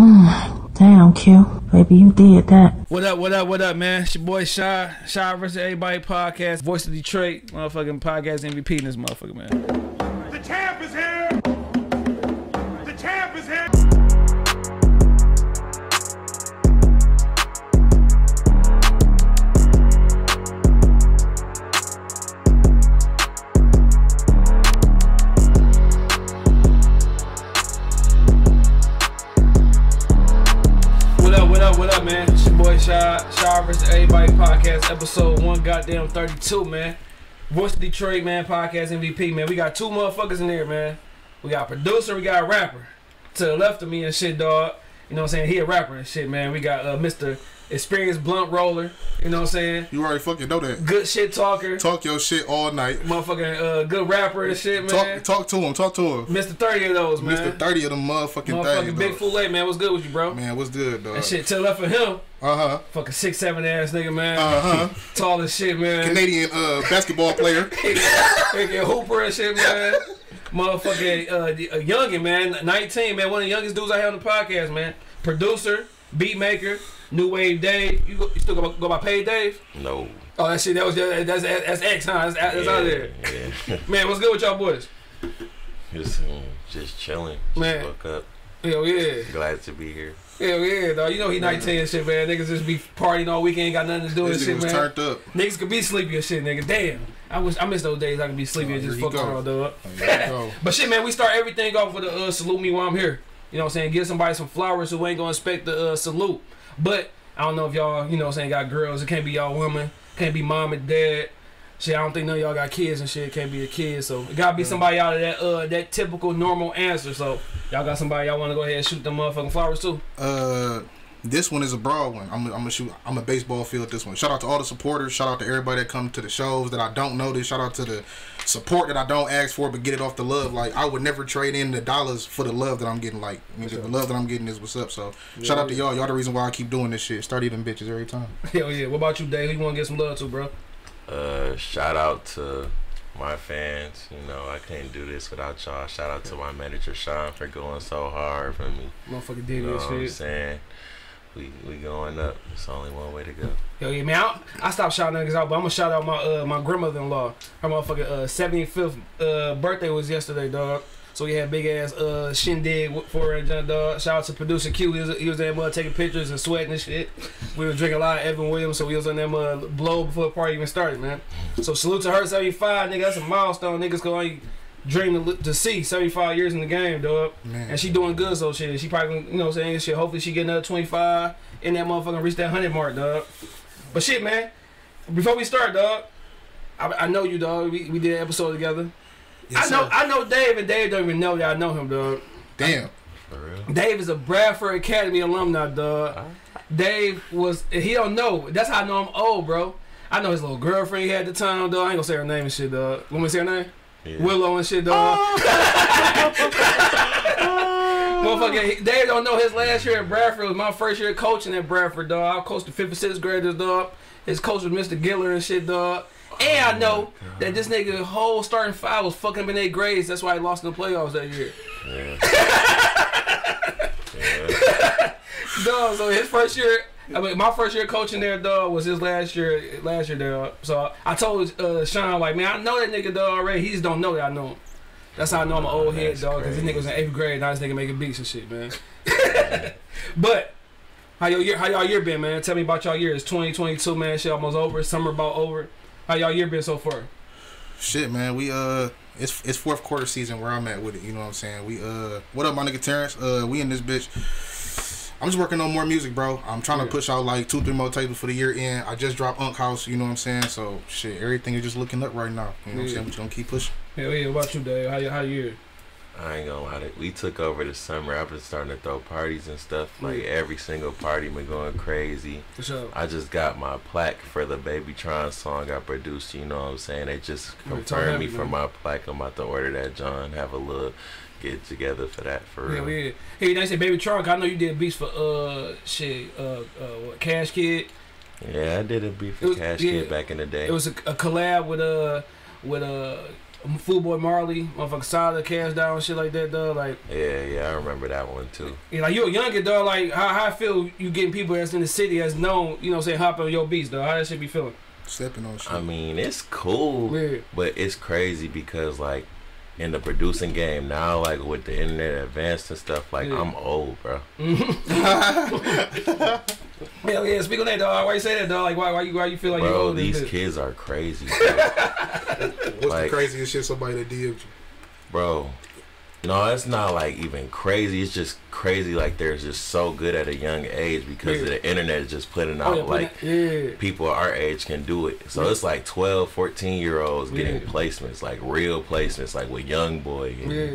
Damn, Q. Baby, you did that. What up, what up, what up, man? It's your boy Shad, Shad versus Everybody podcast, Voice of Detroit, motherfucking podcast MVP in this motherfucker, man. The champ is here! Man? Shad, versus Everybody podcast, episode one, goddamn 32, man. Voice of Detroit, man, podcast MVP, man. We got two motherfuckers in there, man. We got producer, we got rapper. To the left of me and shit, dog. You know what I'm saying? He a rapper and shit, man. We got uh, Mr. Experienced Blunt Roller. You know what I'm saying? You already fucking know that. Good shit talker. Talk your shit all night. Motherfucking uh, good rapper and shit, man. Talk, talk to him. Talk to him. Mr. 30 of those, man. Mr. Thirty of them motherfucking, things. Motherfucking things. Big dog. Fool man. What's good with you, bro? Man, what's good, dog? And shit, the left of him, Uh huh. fucking six seven ass nigga, man. Uh huh. Tall as shit, man. Canadian uh, basketball player. Fucking Hooper and shit, man. Motherfucking uh, the- a youngin, man. 19, man. One of the youngest dudes I have on the podcast, man. Producer, beat maker, NuWave Dave. You, go, you still go, go by Paid Dave? No. Oh, that shit, that was that's, that's, that's X, huh? That's, that's out there. Yeah. Man, what's good with y'all boys? just, mm, just chilling. Just Man. woke up. Hell yeah. Glad to be here. Hell yeah, dog. You know he 19 and shit, man. Niggas just be partying all weekend, ain't got nothing to do and This shit, was man. turned up. Niggas could be sleepy and shit, nigga. Damn. I wish I miss those days I can be sleepy Oh, and just here you fuck around, dog. There you go. But shit, man, we start everything off with a uh, salute me while I'm here. You know what I'm saying? Give somebody some flowers who ain't gonna expect the uh, salute. But I don't know if y'all, you know what I'm saying, got girls. It can't be y'all women. Can't be mom and dad. Shit, I don't think none of y'all got kids and shit. It can't be a kid. So it gotta be somebody out of that uh that typical normal answer. So y'all got somebody y'all wanna go ahead and shoot them motherfucking flowers too. Uh, this one is a broad one. I'm, I'm gonna shoot. I'm a baseball field. This one. Shout out to all the supporters. Shout out to everybody that come to the shows that I don't notice. Shout out to the support that I don't ask for, but get it off the love. Like I would never trade in the dollars for the love that I'm getting. Like nigga, the love that I'm getting is what's up. So shout out to y'all. Y'all the reason why I keep doing this shit. Start eating bitches every time. Hell yeah. What about you, Dave? Who you wanna get some love to, bro? Uh, shout out to my fans. You know, I can't do this without y'all. Shout out to my manager Sean for going so hard for me. Motherfucking You know this what I'm shit. saying? We we going up. It's only one way to go. Yo, yeah, man. I, I stopped shouting niggas out, but I'm gonna shout out my uh my grandmother-in-law. Her motherfucking uh 75th uh birthday was yesterday, dog. So we had big ass uh shindig for her and dog. Shout out to producer Q. He was, he was there, mud, taking pictures and sweating and shit. We were drinking a lot of Evan Williams, so we was on that mud blow before the party even started, man. So salute to her, 75, nigga. That's a milestone. Niggas can only dream to, to see 75 years in the game, dog. Man. And she doing good, so shit. She probably, you know what I'm saying? Shit, hopefully she get another 25 in that motherfucker reach that 100 mark, dog. But shit, man. Before we start, dog, I, I know you, dog. We, we did an episode together. Yes, I know sir. I know Dave, and Dave don't even know that I know him, dog. Damn. For real. Dave is a Bradford Academy alumni, dog. Dave was, he don't know. That's how I know I'm old, bro. I know his little girlfriend he had at the time, dog. I ain't gonna say her name and shit, dog. Want me to say her name? Yeah. Willow and shit, dog. Oh. Motherfucker, Dave don't know his last year at Bradford was my first year coaching at Bradford, dog. I coached the fifth and sixth graders, dog. His coach was Mr. Giller and shit, dog. And I know that this nigga whole starting five was fucking up in eight grades. That's why he lost in the playoffs that year. Yeah. yeah. Dog, so his first year, I mean, my first year coaching there, dog, was his last year. Last year, dog. So I told uh, Sean, like, man, I know that nigga, dog, already. He just don't know that I know him. That's how I know I'm an old head, That's dog, because this nigga was in eighth grade. Now this nigga making beats and shit, man. but how your year? How y'all year been, man? Tell me about y'all year. It's 2022, man. Shit almost over. Summer about over. How y'all year been so far? Shit, man. We uh, it's it's fourth quarter season where I'm at with it. You know what I'm saying? We uh, what up, my nigga Terrence? Uh, we in this bitch. I'm just working on more music, bro. I'm trying Yeah. to push out like two, three more tapes before the year end. I just dropped Unk House. You know what I'm saying? So shit, everything is just looking up right now. You know what I'm saying? We just gonna keep pushing. Hell yeah. What about you, Dave? How you? How you? I ain't gonna lie. We took over the summer. I've been starting to throw parties and stuff. Like every single party been going crazy. For sure. I just got my plaque for the Baby Tron song I produced. You know what I'm saying? They just Yeah, confirmed me heavy, for man. my plaque. I'm about to order that, John. Have a little get together for that for real. Hell yeah. Hey, they say Baby Tron. I know you did beats for uh shit uh uh what Cash Kidd. Yeah, I did a beat for was- Cash yeah. Kid back in the day. It was a, a collab with uh with uh Fool Boy Marley, motherfucker Solid, Cash Down, shit like that, dog. Like, Yeah, yeah, I remember that one too. yeah, like you a younger dog. Like, how, how I feel you getting people that's in the city that's known, you know, what I'm saying hop on your beats, dog. How that shit be feeling? Stepping on shit. I mean, it's cool, Yeah, but it's crazy because like in the producing game now, like with the internet advanced and stuff, like Yeah. I'm old, bro. hell yeah. Speak on that, dog. Why you say that, dog? Like, why, why you, why you feel like you bro, old? these as kids are crazy, bro. What's like- the craziest shit somebody that DM'd you? bro. No, it's not like even crazy. It's just crazy. Like they're just so good at a young age because Yeah. the internet is just putting Oh, out yeah, like yeah. people our age can do it. So it's like 12, 14 year olds getting placements, like real placements, like with Young Boy and Yeah.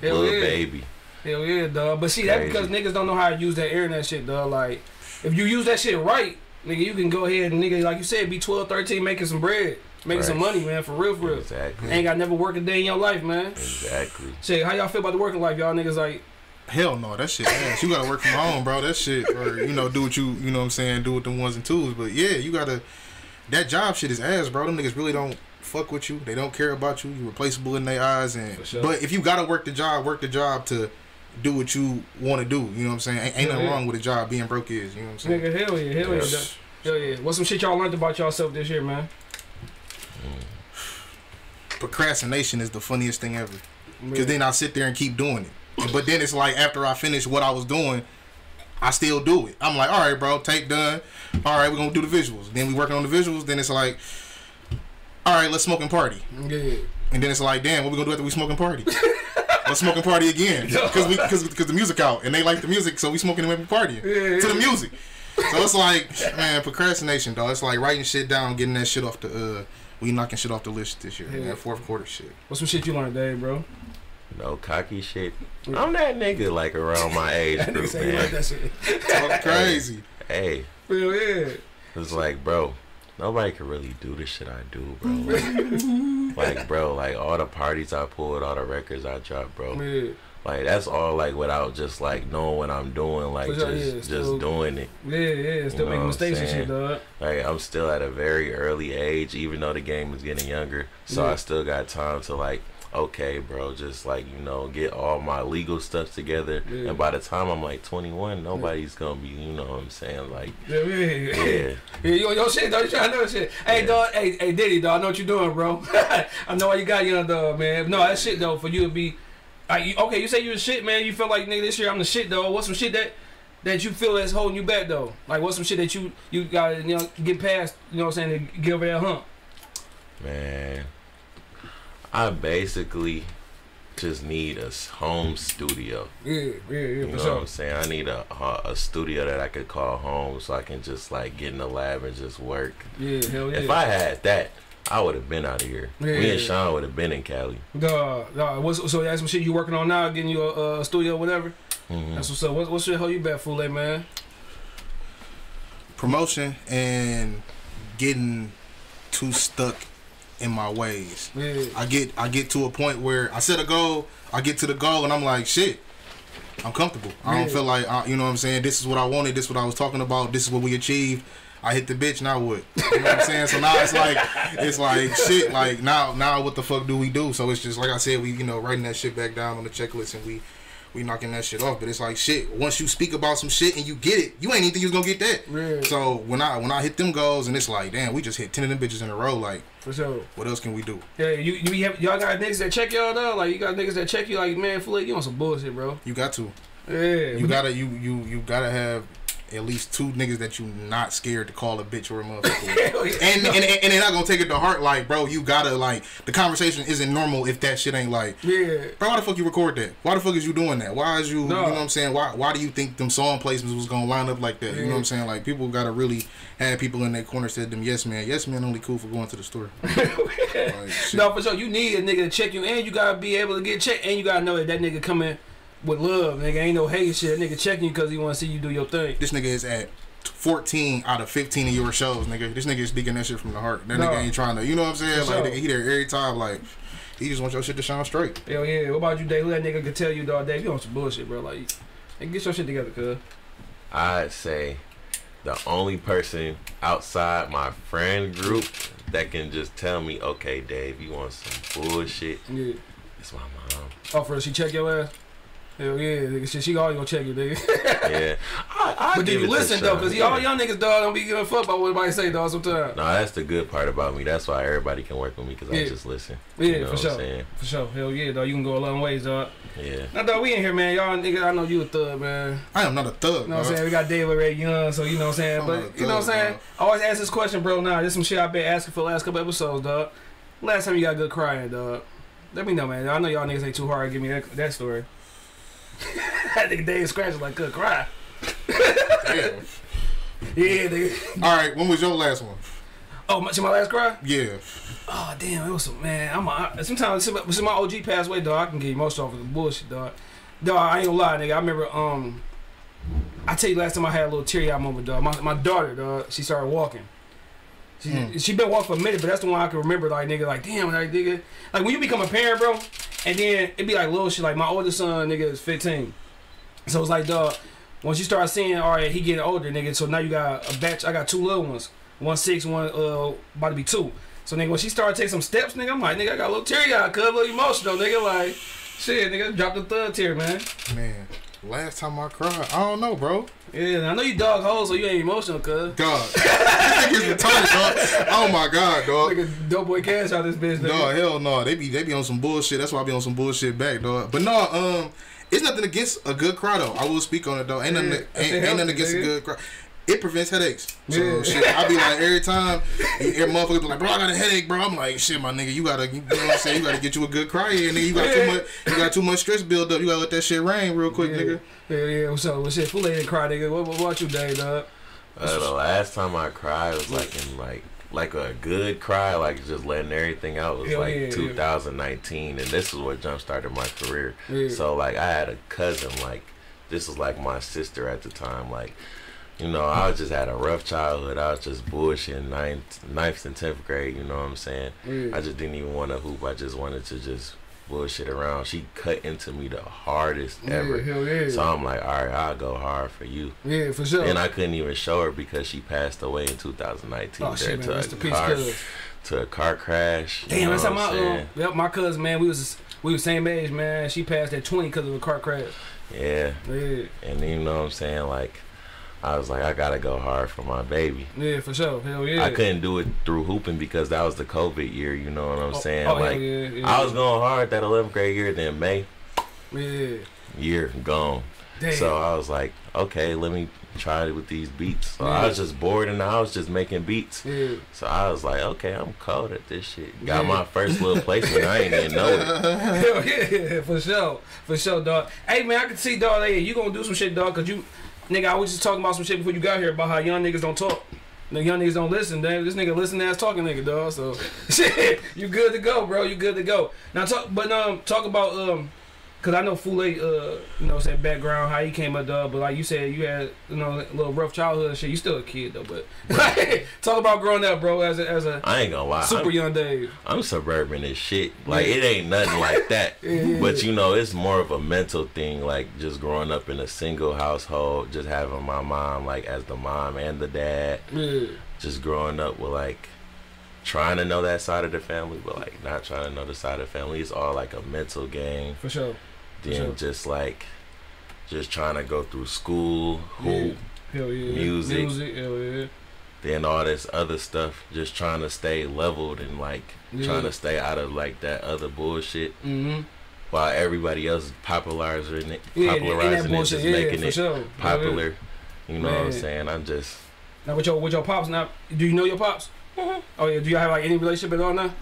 Hell Lil yeah. Baby. Hell yeah, dog. But see, that Crazy. because niggas don't know how to use that internet shit, dog. Like, if you use that shit right, nigga, you can go ahead and nigga, like you said, be 12, 13, making some bread, making some money, man, for real, for real. Exactly. Ain't got never work a day in your life, man. Exactly. Shit, how y'all feel about the working life, y'all niggas? Like, Hell no, that shit ass. You gotta work from home, bro. That shit, or you know, do what you, you know what I'm saying, do with them ones and twos. But yeah, you gotta. That job shit is ass, bro. Them niggas really don't fuck with you. They don't care about you. You replaceable in their eyes. And For sure. but if you gotta work the job, work the job to do what you want to do. You know what I'm saying? Ain't, ain't nothing yeah. wrong with a job being broke is. You know what I'm saying? nigga, hell yeah, hell yeah, hell yeah. What's some shit y'all learned about yourself this year, man? Procrastination is the funniest thing ever. Because then I sit there and keep doing it. But then it's like after I finish what I was doing, I still do it. I'm like, all right, bro, tape done. All right, we're gonna do the visuals. Then we working on the visuals. Then it's like, all right, let's smoke and party. Yeah. And then it's like, damn, what we gonna do after we smoke and party? let's smoke and party again because we because the music out and they like the music, so we smoking and we partying Yeah, to the yeah. music. So it's like, man, procrastination, dog. It's like writing shit down, getting that shit off the. uh We knocking shit off the list this year. Yeah. Man, fourth quarter shit. What's some shit you learned, Dave, bro? No cocky shit. I'm that nigga like around my age That nigga group, say you learned that shit. Talk crazy. Hey, Hell yeah. it's like, bro, nobody can really do the shit I do, bro. Like, like, bro, like all the parties I pulled, all the records I dropped, bro. Yeah. Like that's all like without just like knowing what I'm doing, like sure, just yeah, just still- doing it. Yeah, yeah. Still know making mistakes and shit, dog. Like I'm still at a very early age, even though the game is getting younger. So Yeah. I still got time to like, okay, bro, just like you know, get all my legal stuff together. Yeah. And by the time I'm like 21, nobody's gonna be, you know what I'm saying? Like, Yeah, yeah, yeah. yeah, yo, yo, shit, dog. You trying to know shit? Hey, dog. Hey, hey, Diddy, dog. I know what you're doing, bro. I know why you got young dog, man. No, that shit though. For you to be, you, okay, you say you the shit, man. You feel like nigga this year I'm the shit, though. What's some shit that that you feel that's holding you back, though? Like, what's some shit that you you got to you know get past? You know what I'm saying? To get over that hump. man. I basically just need a home studio. Yeah, yeah, yeah, You know what. I'm saying? I need a a studio that I could call home, so I can just like get in the lab and just work. Yeah, hell yeah. If I had that, I would have been out of here. Me Yeah. and Sean would have been in Cali. Dog, dog. What's, so that's some shit you working on now, getting you a, a studio, whatever. Mhm. That's what's up. What, what shit hold you back, Foolay, man? promotion and getting too stuck in my ways. Yeah, I get I get to a point where I set a goal, I get to the goal, and I'm like, shit, I'm comfortable. I don't feel like I, you know what I'm saying. This is what I wanted. This is what I was talking about. This is what we achieved. I hit the bitch. Now what? You know what I'm saying? So now it's like it's like shit. Like now now what the fuck do we do? So it's just like I said, we you know writing that shit back down on the checklist and we. We knocking that shit off, but it's like shit. Once you speak about some shit and you get it, you ain't even think you was gonna get that. Yeah. So when I when I hit them goals and it's like, damn, we just hit ten of them bitches in a row. Like, for sure. what else can we do? Yeah, you, you have y'all got niggas that check y'all though. Like you got niggas that check you. Like man, Foolay, you on some bullshit, bro. You got to. Yeah, You gotta you you you gotta have at least two niggas that you not scared to call a bitch or a motherfucker. Yeah. and, and and they're not gonna take it to heart. Like, bro, you gotta like the conversation isn't normal if that shit ain't like. yeah, Bro, why the fuck you record that? Why the fuck is you doing that? Why is you, No. you know what I'm saying? Why why do you think them song placements was gonna line up like that? You know what I'm saying? Like people gotta really have people in their corner said them yes man, yes man only cool for going to the store. Like, no, for sure. You need a nigga to check you, and you gotta be able to get checked, and you gotta know that that nigga coming with love, nigga. Ain't no hate shit. That nigga checking you because he want to see you do your thing. This nigga is at 14 out of 15 of your shows, nigga. This nigga is speaking that shit from the heart. That No. nigga ain't trying to, you know what I'm saying? For Like, sure. nigga, he there every time. Like, he just wants your shit to shine straight. Hell yeah. What about you, Dave? Who that nigga could tell you, dog? Dave, you on some bullshit, bro. Like, hey, get your shit together, cuz. I'd say the only person outside my friend group that can just tell me, okay, Dave, you want some bullshit? Yeah. It's my mom. Oh, for real, she check your ass? Hell yeah, nigga. She, she always gonna check you, nigga. Yeah, I, I but do you listen though? Cause yeah. all young niggas, dog, don't be giving a fuck about what anybody say, dog. Sometimes. No, that's the good part about me. That's why everybody can work with me because Yeah. I just listen. Yeah, you know for what sure. I'm saying? For sure. Hell yeah, dog. You can go a long ways, dog. Yeah. Now, dog, we in here, man. Y'all nigga, I know you a thug, man. I am not a thug. You know what I'm saying? We got David Ray Young, so you know what I'm saying? I'm But not a you know what I'm saying? dog. I always ask this question, bro. Now, this some shit I've been asking for the last couple episodes, dog. Last time you got good crying, dog. Let me know, man. I know y'all niggas ain't too hard to give me that, that story. that nigga Dave scratching like good cry. Damn. Yeah, nigga. All right, when was your last one? Oh, my, my last cry? Yeah. Oh damn, it was some man. I'm a, sometimes since my- since my OG passed away, dog. I can get emotional off of the bullshit, dog. Dog, I ain't gonna lie, nigga. I remember, um, I tell you last time I had a little teary eye moment, dog. My, my daughter, dog, she started walking. She Mm. she been walking for a minute, but that's the one I can remember. Like nigga, like damn, like nigga, like when you become a parent, bro, and then it be like little shit. Like my oldest son, nigga, is 15, so it's like dog. Once you start seeing, all right, he getting older, nigga. So now you got a batch. I got two little ones, one six, one uh, about to be two. So nigga, when she started taking some steps, nigga, I'm like, nigga, I got a little teary eye, cuz, a little emotional, nigga, like, shit, nigga, drop the third tear, man. Man, last time I cried, I don't know, bro. Yeah, I know you dog hoes, so you ain't emotional, cuz. God. this nigga's retarded, dog. Oh my God, dog. Nigga, dope boy cash out this bitch. No, hell no. They be they be on some bullshit. That's why I be on some bullshit back, dog. But no, um, it's nothing against a good cry though. I will speak on it though. Ain't nothing, Yeah, ain't, ain't nothing against a good cry. It prevents headaches. So Yeah. shit, I be like every time, you hear motherfuckers be like, bro, I got a headache, bro. I'm like, shit, my nigga, you gotta, you know what I'm saying? You gotta get you a good cry in, nigga. You got Yeah. too much, you got too much stress build up. You gotta let that shit rain real quick, yeah. nigga. Yeah, yeah, what's up? What's shit? Fool didn't cry, nigga. What, what, what you, Dave, dog? Uh, the last time I cried was like in like like a good cry, like just letting everything out was Hell like yeah, yeah. 2019, and this is what jump started my career. Yeah. So like I had a cousin, like this was like my sister at the time, like. You know, I just had a rough childhood. I was just bullshitting ninth, ninth and tenth grade. You know what I'm saying? Yeah. I just didn't even want to hoop. I just wanted to just bullshit around. She cut into me the hardest ever. Yeah, hell yeah. So I'm like, all right, I'll go hard for you. yeah, for sure. And I couldn't even show her because she passed away in 2019 oh, shit, man. to, Rest a in car, to a car crash. Damn, that's how what my I'm um, yep, my cousin, man, we was we was same age, man. She passed at 20 because of a car crash. Yeah, Yeah, and you know what I'm saying? Like, I was like, I gotta go hard for my baby. yeah, for sure. Hell yeah. I couldn't do it through hooping because that was the COVID year. You know what I'm Oh, saying? oh, like, yeah, yeah. I was going hard that 11th grade year. Then May Yeah. year gone. Damn. So I was like, okay, let me try it with these beats. So I was just bored in the house, just making beats. yeah. So I was like, okay, I'm cold at this shit. Got Yeah. my first little placement. I ain't even know it. Hell yeah, for sure, for sure, dog. Hey man, I can see, dog. Hey, you gonna do some shit, dog? Cause you, nigga, I was just talking about some shit before you got here about how young niggas don't talk. The young niggas don't listen. Damn, this nigga listen ass talking nigga, dog. So shit, you good to go, bro. You good to go. Now talk, but um, talk about um, cause I know Foolay, uh, you know, what background how he came up, dog. But like you said, you had you know a little rough childhood and shit. You still a kid though, but talk about growing up, bro, as a as a I ain't gonna lie. super I'm, young Dave. I'm suburban as shit. Like Yeah. it ain't nothing like that. Yeah. But you know, it's more of a mental thing. Like just growing up in a single household, just having my mom like as the mom and the dad. Yeah, Just growing up with like trying to know that side of the family, but like not trying to know the side of the family. It's all like a mental game. for sure. Then sure. just like just trying to go through school, hoop, Hell yeah. Music. Music, hell yeah. then all this other stuff. Just trying to stay leveled and like Yeah. trying to stay out of like that other bullshit Mm-hmm. while everybody else is popularizing it, Yeah, and- and that popularizing it, just yeah, making it sure. popular. You know what I'm saying? I'm just Now with your with your pops now, do you know your pops? Oh yeah, do you have like any relationship at all now?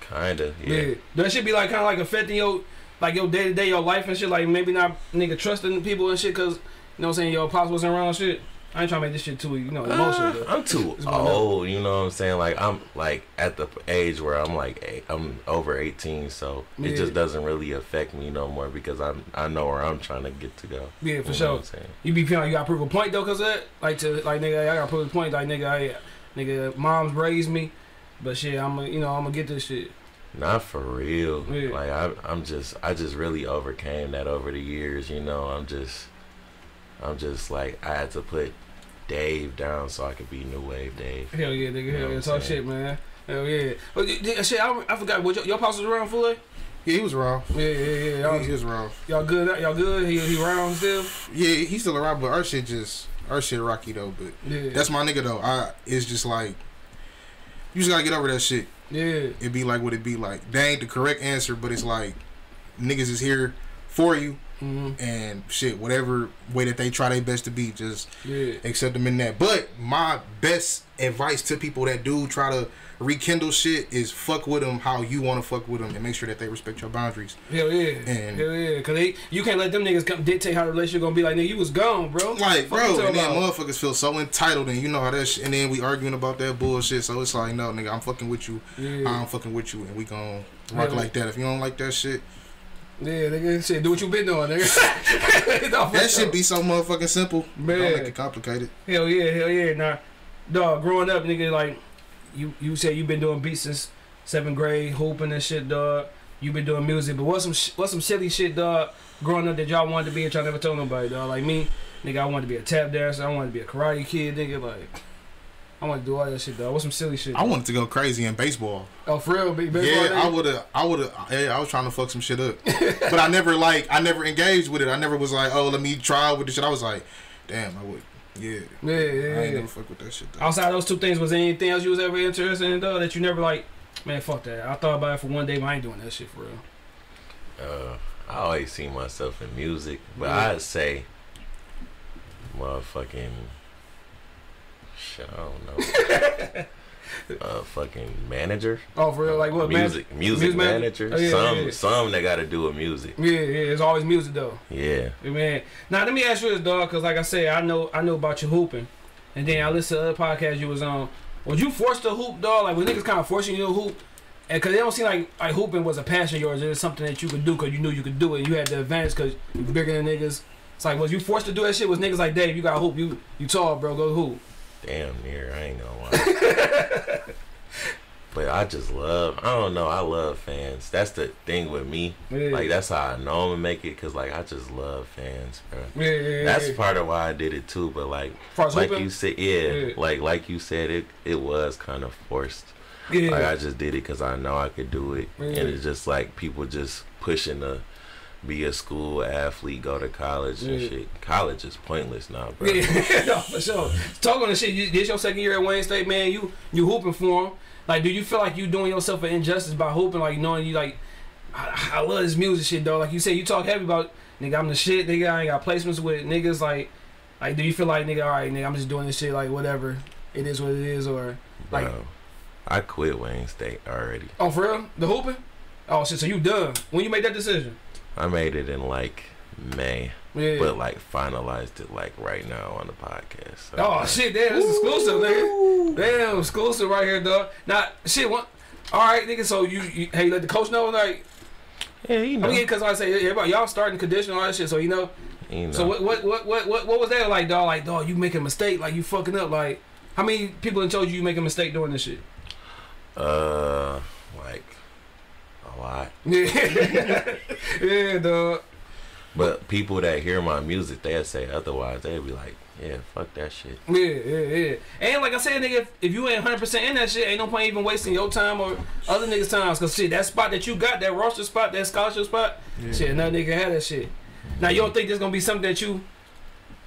kinda yeah. Does that shit be like kind of like affecting your like your day to day your life and shit? Like maybe not nigga trusting people and shit because you know what I'm saying your pops wasn't around and shit. I ain't trying to make this shit too you know emotional. Uh, I'm too old, you know what I'm saying? Like I'm like at the age where I'm like eight, I'm over 18, so Yeah. it just doesn't really affect me no more because I'm I know where I'm trying to get to go. yeah, for You know what sure. You be feeling like you got to prove a point though, cause of that. Like to like nigga, I got to prove a point. Like nigga, I, nigga, mom's raised me, but shit, I'm a, you know I'm gonna get this shit. Not for real. Yeah. Like I, I'm just, I just really overcame that over the years. You know, I'm just, I'm just like I had to put Dave down so I could be NuWave Dave. Hell yeah, nigga. You Hell yeah. I'm Talk saying? shit, man. Hell yeah. But y- y- shit, I, I forgot. What your, your pops was around fully? Yeah, he was raw. Yeah, yeah, yeah. Y'all, He, he was raw. y'all good? Y'all good? He, he around still? Yeah, he's still around, but our shit just our shit rocky though. But Yeah. that's my nigga though. I it's just like you just gotta get over that shit. yeah. It be like what it'd be like. That ain't the correct answer, but it's like niggas is here for you hmm and shit. Whatever way that they try their best to be, just Yeah. accept them in that. But my best advice to people that do try to rekindle shit is fuck with them how you want to fuck with them and make sure that they respect your boundaries. Hell yeah. And- Hell yeah. Cause they, you can't let them niggas come dictate how the relationship gonna be. Like nigga, you was gone, bro. Like, bro, and then about? motherfuckers feel so entitled, and you know how that shit. And then we arguing about that bullshit. So it's like, no, nigga, I'm fucking with you. Yeah. I'm fucking with you, and we gon' rock Yeah. like that. If you don't like that shit, Yeah, nigga, shit, do what you been doing, nigga. No, that shit be so motherfucking simple. Man. Don't make it complicated. Hell yeah, hell yeah. Now, dog, growing up, nigga, like, you you said you've been doing beats since seventh grade, hooping and shit, dog. You've been doing music, but what's some sh- what's some silly shit, dog? Growing up that y'all wanted to be and y'all never told nobody, dog. Like me, nigga, I wanted to be a tap dancer. I wanted to be a karate kid, nigga. Like, I want to do all that shit, dog. What's some silly shit? I wanted to go crazy in baseball. oh, for real, baseball, Yeah, I would have. I would have. Yeah, I was trying to fuck some shit up, but I never like. I never engaged with it. I never was like, oh, let me try with this shit. I was like, damn, I would. Yeah, Yeah, I yeah, ain't yeah. never fuck with that shit. Though. Outside those two things, was there anything else you was ever interested in, dog? That you never like? Man, fuck that. I thought about it for one day, but I ain't doing that shit for real. Uh, I always see myself in music, but Yeah. I'd say, motherfucking, shit, I don't know. uh, fucking manager, Oh, for real? Like what? man? music, music, music man- manager. Oh, yeah, some, yeah, some they got to do with music. Yeah, yeah, it's always music though. Yeah, Yeah, Man, now let me ask you this, dog, because like I said, I know I know about your hooping, and then I listened to other podcasts you was on. Was you forced to hoop, dog? Like was niggas kind of forcing you to hoop? And cause it don't seem like like hooping was a passion of yours. It was something that you could do because you knew you could do it. You had the advantage because you're bigger than niggas. It's like was you forced to do that shit? Was niggas like Dave? You got to hoop. You you tall, bro. Go hoop. Damn near. I ain't gonna lie. but I just love. I don't know. I love fans. That's the thing with me. Yeah. Like that's how I know I'm gonna make it. Cause like I just love fans, bro. Yeah, yeah, yeah. That's part of why I did it too. But like, Far like you said, yeah, like like you said, it it was kind of forced. yeah. Like I just did it because I know I could do it, and it's just like people just pushing to be a school athlete, go to college and Yeah. shit. College is pointless now, bro. Yeah, no, for sure. Talking the shit, you, this your second year at Wayne State, man. You you hooping for him. Like, do you feel like you doing yourself an injustice by hooping? Like, knowing you like, I, I love this music shit, though. Like you said, you talk heavy about nigga. I'm the shit, nigga. I ain't got placements with niggas. Like, like, do you feel like nigga? All right, nigga. I'm just doing this shit. Like, whatever. It is what it is. Or like, Bro, I quit Wayne State already. oh, for real? The hooping? Oh shit. So you done? When you made that decision? I made it in like May, Yeah. but like finalized it like right now on the podcast. So, Oh like, shit, damn, that's exclusive, nigga. Damn, exclusive right here, dog. Now, shit, what? All right, nigga. So you, you hey, let the coach know, like, Yeah, you I mean, because like I say, everybody, y'all starting condition all that shit. So you know, you know. so what, what, what, what, what, what was that like, dog? Like, dog, you make a mistake, like you fucking up, like. How many people told you you make a mistake doing this shit? Uh, like lot. Yeah, yeah, dog. But people that hear my music, they'll say otherwise. They'll be like, "Yeah, fuck that shit." Yeah, yeah, yeah. And like I said, nigga, if, if you ain't 100% in that shit, ain't no point even wasting your time or other niggas' times. Cause shit, that spot that you got, that roster spot, that scholarship spot, shit, another nigga had that shit. Now you don't think there's gonna be something that you?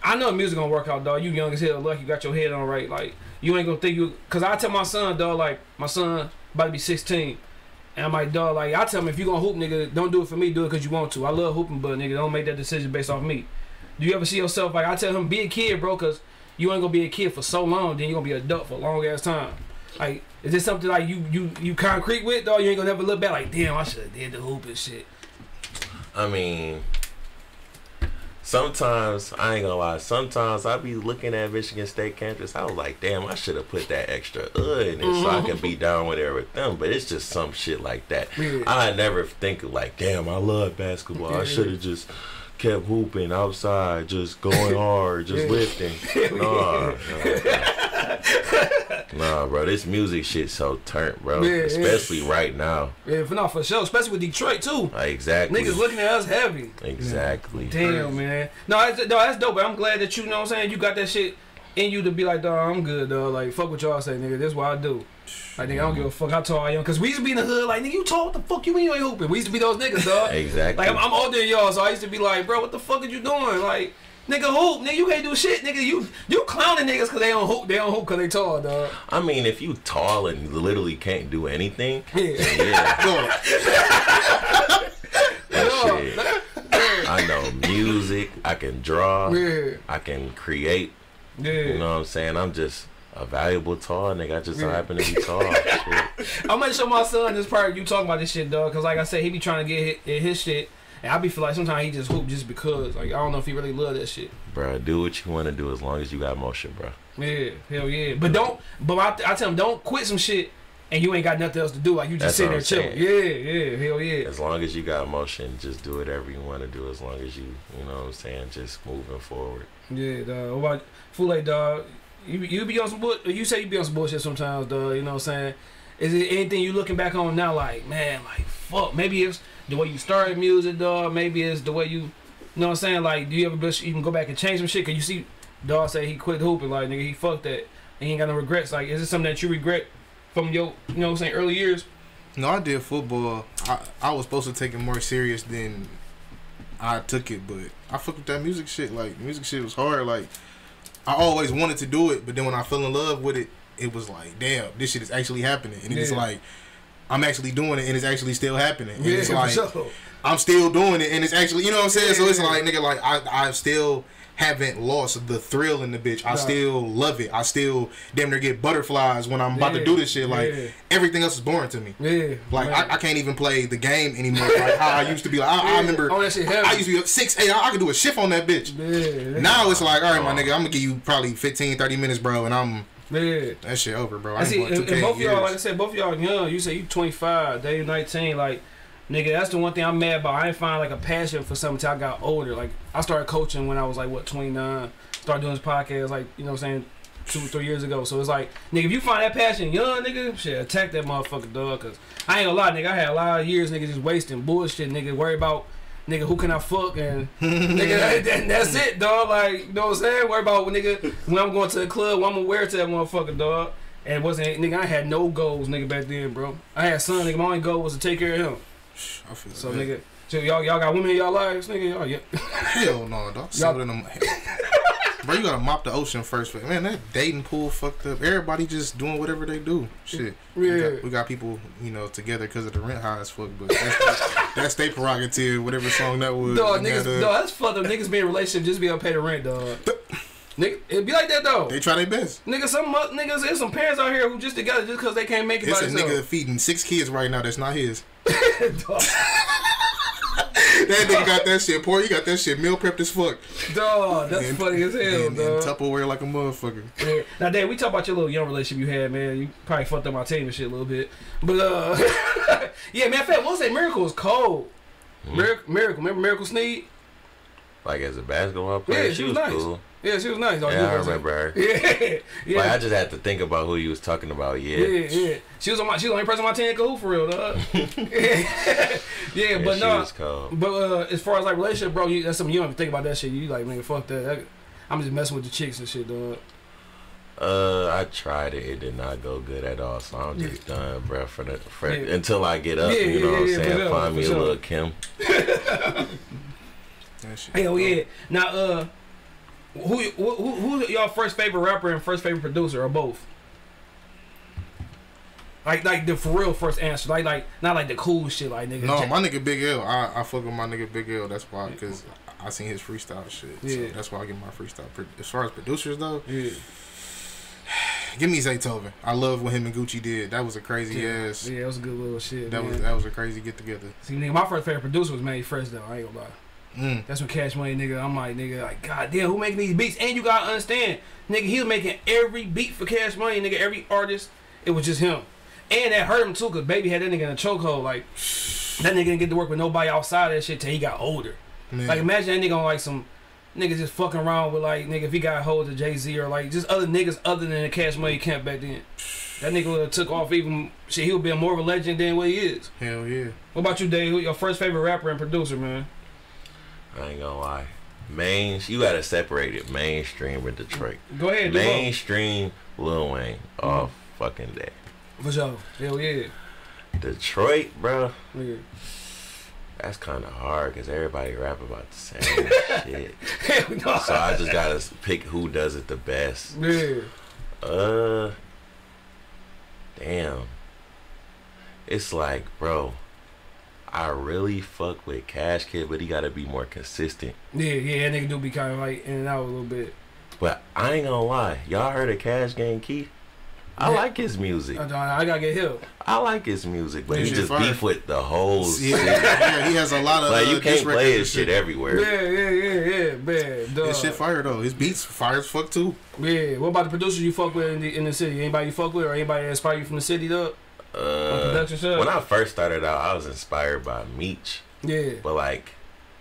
I know music gonna work out, dog. You young as hell, lucky you got your head on right. Like you ain't gonna think you. Cause I tell my son, dog, like my son about to be 16. And I'm like, dog, like I tell him if you gonna hoop, nigga, don't do it for me, do it cause you want to. I love hooping, but nigga, don't make that decision based off me. Do you ever see yourself like I tell him, be a kid, bro, cause you ain't gonna be a kid for so long, then you gonna be adult for a long ass time. Like, is this something like you you you concrete with, dog? You ain't gonna never look back like, damn, I should have did the hoop and shit. I mean, sometimes I ain't gonna lie. Sometimes I be looking at Michigan State campus. I was like, damn, I should have put that extra uh in it so I can be down with there with them. But it's just some shit like that. I never think of like, damn, I love basketball. I should have just kept hooping outside, just going hard, just lifting. Nah, nah, nah, bro. This music shit so turnt, bro. Yeah, yeah. Especially right now. Yeah, for no, for sure, especially with Detroit too. Exactly. Niggas looking at us heavy. Exactly. Damn, man. No, that's, no, that's dope. But I'm glad that you know what I'm saying. You got that shit in you to be like, dog, I'm good, dog. Like, fuck what y'all say, nigga. This is what I do. Like, nigga, I don't give a fuck how tall I am. Cause we used to be in the hood, like, nigga, you tall, what the fuck you mean you ain't hooping? We used to be those niggas, dog. Exactly. Like, I'm, I'm older than y'all, so I used to be like, bro, what the fuck are you doing? Like, nigga, hoop, nigga, you can't do shit, nigga. You you clowning niggas cause they don't hoop, they don't hoop cause they tall, dog. I mean, if you tall and literally can't do anything, Yeah. yeah, that shit. I know music. I can draw. Yeah, I can create. yeah. You know what I'm saying? I'm just a valuable tall nigga. I just so Yeah. happen to be tall. I'm gonna show my son this part you talking about this shit, dog. Cause like I said, he be trying to get his, his shit, and I be feel like sometimes he just hoop just because. Like I don't know if he really love that shit. Bro, do what you want to do as long as you got motion, bro. Yeah, hell yeah. But don't. But I, I tell him don't quit some shit, and you ain't got nothing else to do. Like you just That's sitting there chilling. Yeah, yeah, hell yeah. As long as you got motion, just do whatever you want to do. As long as you, you know what I'm saying, just moving forward. Yeah, dog. What about Foolay, dog? You you be on some bull. You say you be on some bullshit sometimes, dog. You know what I'm saying? Is it anything you looking back on now? Like, man, like fuck. Maybe it's the way you started music, dog. Maybe it's the way you. You know what I'm saying? Like, do you ever even go back and change some shit? Cause you see, dog say he quit hooping. Like, nigga, he fucked that. And he ain't got no regrets. Like, is it something that you regret from your, you know what I'm saying, early years? no, I did football. I, I was supposed to take it more serious than I took it, but I fucked with that music shit. Like music shit was hard. Like I always wanted to do it, but then when I fell in love with it, it was like, damn, this shit is actually happening, and it's Yeah. like I'm actually doing it, and it's actually still happening. And it's for like sure. I'm still doing it, and it's actually, you know what I'm saying. So it's Yeah. like, nigga, like I, I still haven't lost the thrill in the bitch. I Nah. still love it. I still damn near get butterflies when I'm about Yeah. to do this shit. Like Yeah. everything else is boring to me. Yeah. Like. I, I can't even play the game anymore. Like how I used to be. Like I, I remember. Oh, that shit I, heavy. I used to be six, eight. I, I could do a shift on that bitch. Yeah. Now it's like, all right, my nigga, I'm gonna give you probably 15, 30 minutes, bro, and I'm Yeah. that shit over, bro. I I ain't see, and, and both of y'all, like I said, both of y'all young. You say you 25, they 19. Like, nigga, that's the one thing I'm mad about. I didn't find like a passion for something until I got older. Like, I started coaching when I was like what 29. Started doing this podcast like you know what I'm saying two or three years ago. So it's like, nigga, if you find that passion young, nigga, shit, attack that motherfucker, dog. Cause I ain't gonna lie, nigga, I had a lot of years, nigga, just wasting bullshit, nigga, worry about. Nigga, who can I fuck and nigga, that, that- that's it, dog. Like, you know what I'm saying? Worry about nigga when I'm going to the club, what I'm gonna wear to that motherfucker, dog. And it wasn't nigga, I had no goals, nigga, back then, bro. I had son, nigga. My only goal was to take care of him. I feel So, that. nigga, so y'all y'all got women in y'all lives, nigga. Y'all, yeah. Hell no, dog. Y'all... Them... Bro, you gotta mop the ocean first. But Man, that dating pool fucked up. Everybody just doing whatever they do. Shit. We Yeah. got, we got people, you know, together because of the rent high as fuck, but that's, that's their prerogative, whatever song that was. Dog, niggas, uh, dog, that's fucked up. Niggas be in a relationship just be able to pay the rent, dog. Nigga, it be like that though. They try their best. Nigga, some niggas, there's some parents out here who just together just because they can't make it It's by a nigga feeding six kids right now that's not his. Dog, That nigga got that shit poor. He got that shit meal prepped as fuck. dog, that's And- funny as hell, and, and dog. Tupperware like a motherfucker. Yeah. Now, Dave, we talk about your little young relationship you had, man. You probably fucked up my team and shit a little bit, but uh, yeah, man. In fact, we'll say Miracle was cold. Mhm. Miracle, Miracle, remember Miracle Sneed? Like as a basketball player, Yeah, she, she was, was nice. cool. Yeah, she was nice. Oh, yeah, I know what I'm remember her. saying? Yeah, Like I just had to think about who you was talking about. Yeah, yeah, yeah. She was on my. She was the only person on my team that could for real, dog. yeah, Yeah, but she no. was cold. But uh, as far as like relationship, bro, you, that's something you don't even think about that shit. You like, nigga, fuck that. That- I'm just messing with the chicks and shit, dog. Uh, I tried it. It did not go good at all. So I'm just done, bro. For the for Yeah. until I get up, Yeah, you know yeah, what I'm saying. sure, Find me sure. a little Kim. That shit. Hell yeah. Now, uh, who who who who's y'all first favorite rapper and first favorite producer or both? Like like the for real first answer. Like like not like the cool shit. Like nigga. No, my nigga Big L. I, I fuck with my nigga Big L. That's why, because I seen his freestyle shit. Yeah. So that's why I get my freestyle. As far as producers, though, yeah. give me Zaytoven. I love what him and Gucci did. That was a crazy Yeah. ass. Yeah, it was a good little shit. That man. was that was a crazy get together. See, nigga, my first favorite producer was Mannie Fresh though. I ain't gonna lie. Mm. That's what Cash Money, nigga. I'm like, nigga, like, god damn, who making these beats? And you gotta understand, nigga, he was making every beat for Cash Money, nigga. Every artist, it was just him. And that hurt him too, cause baby had that nigga in a chokehold. Like, that nigga didn't get to work with nobody outside of that shit till he got older. Man. Like, imagine that nigga on like some niggas just fucking around with like nigga if he got hold of Jay Z or like just other niggas other than the Cash Money camp back then. That nigga would have took off even shit. He would be a more of a legend than what he is. Hell yeah. What about you, Dave? Who your first favorite rapper and producer, man? I ain't gonna lie. main. You gotta separate it. Mainstream with Detroit. Go ahead. Mainstream Lil Wayne all Mm-hmm. fucking day. For sure. Hell yeah. Detroit, bro. Yeah. That's kind of hard because everybody rap about the same shit. No. So I just gotta pick who does it the best. Yeah. Uh, damn. It's like, bro, I really fuck with Cash Kidd, but he gotta be more consistent. Yeah, yeah, that nigga do be kind of like in and out a little bit. But I ain't gonna lie, y'all heard of Cash Gang Key? I Yeah. like his music. I, I gotta get help. I like his music, but His he just fire. beef with the whole Yeah, city. yeah, he has a lot of. Like uh, you can't play his shit everywhere. Yeah, yeah, yeah, yeah, man. Dog. His shit fire though. His beats fire as fuck too. Yeah. What about the producers you fuck with in the in the city? Anybody you fuck with or anybody that inspire you from the city, dog? Uh, when I first started out, I was inspired by Meech. Yeah. But like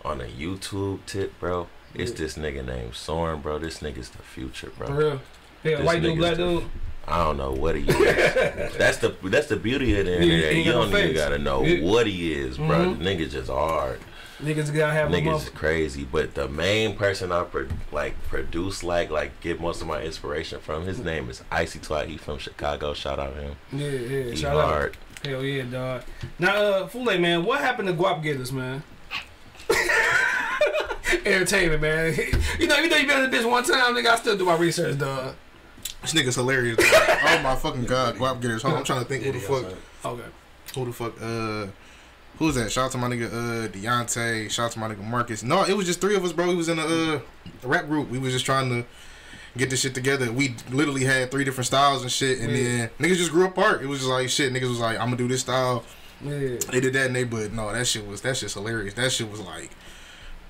on a YouTube tip, bro, it's Yeah. this nigga named Soren, bro. This nigga's the future, bro. For real. Yeah, This white dude, black the- dude. I don't know what he is. that's the that's the beauty of the Yeah, internet. he You don't even gotta know Yeah. what he is, bro. Mhm. The nigga just hard. Niggas gotta have Niggas is crazy. But the main person I pro- like produce like like get most of my inspiration from. His name is Icy Twat. He from Chicago. Shout out him. Yeah, yeah. He Shout out. Hell yeah, dog. Now, uh, Foolay, man, what happened to Guap Getters, man? Entertainment, man. you know, you know, you been in the bitch one time, nigga. I still do my research, dog. This nigga's hilarious. dog. oh my fucking god, Guap Getters. Hold on, I'm trying to think who the fuck. Okay. Who the fuck? Uh, who's that? Shout out to my nigga uh Deontay. Shout out to my nigga Marcus. No, it was just three of us, bro. We was in a uh, rap group. We was just trying to get this shit together. We literally had three different styles and shit, and Yeah. then niggas just grew apart. It was just like shit. Niggas was like, I'm gonna do this style. Yeah. They did that, and they but no, that shit was that shit's hilarious. That shit was like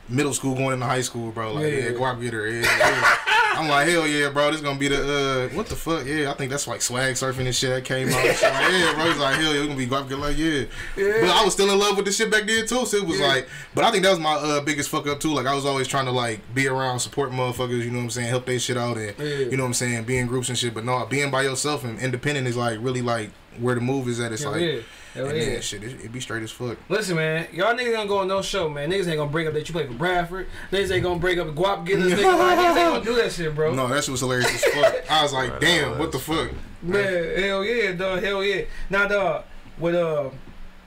middle school going into high school, bro. Like Yeah. yeah, Guap Getter. Yeah, yeah. I'm like hell yeah, bro. This gonna be the uh, what the fuck? Yeah, I think that's like swag surfing and shit that came out. Like, yeah, bro. He's like hell yeah, we gonna be Getter. Like yeah. But I was still in love with the shit back then too. So it was Yeah. like, but I think that was my uh, biggest fuck up too. Like I was always trying to like be around, support motherfuckers. You know what I'm saying? Help their shit out and Yeah. you know what I'm saying? Be in groups and shit. But no, being by yourself and independent is like really like where the move is at. It's like. Yeah. Hell And yeah. then shit, it, it be straight as fuck. Listen, man, y'all niggas ain't go on no show, man. Niggas ain't gonna break up that you play for Bradford. Niggas ain't gonna break up the Guap Getters. nigga. Like, niggas ain't gonna do that shit, bro. No, that shit was hilarious as fuck. I was like, Right, damn, what the fuck? Man, hell yeah, dog. Hell yeah. Now, dog, with uh,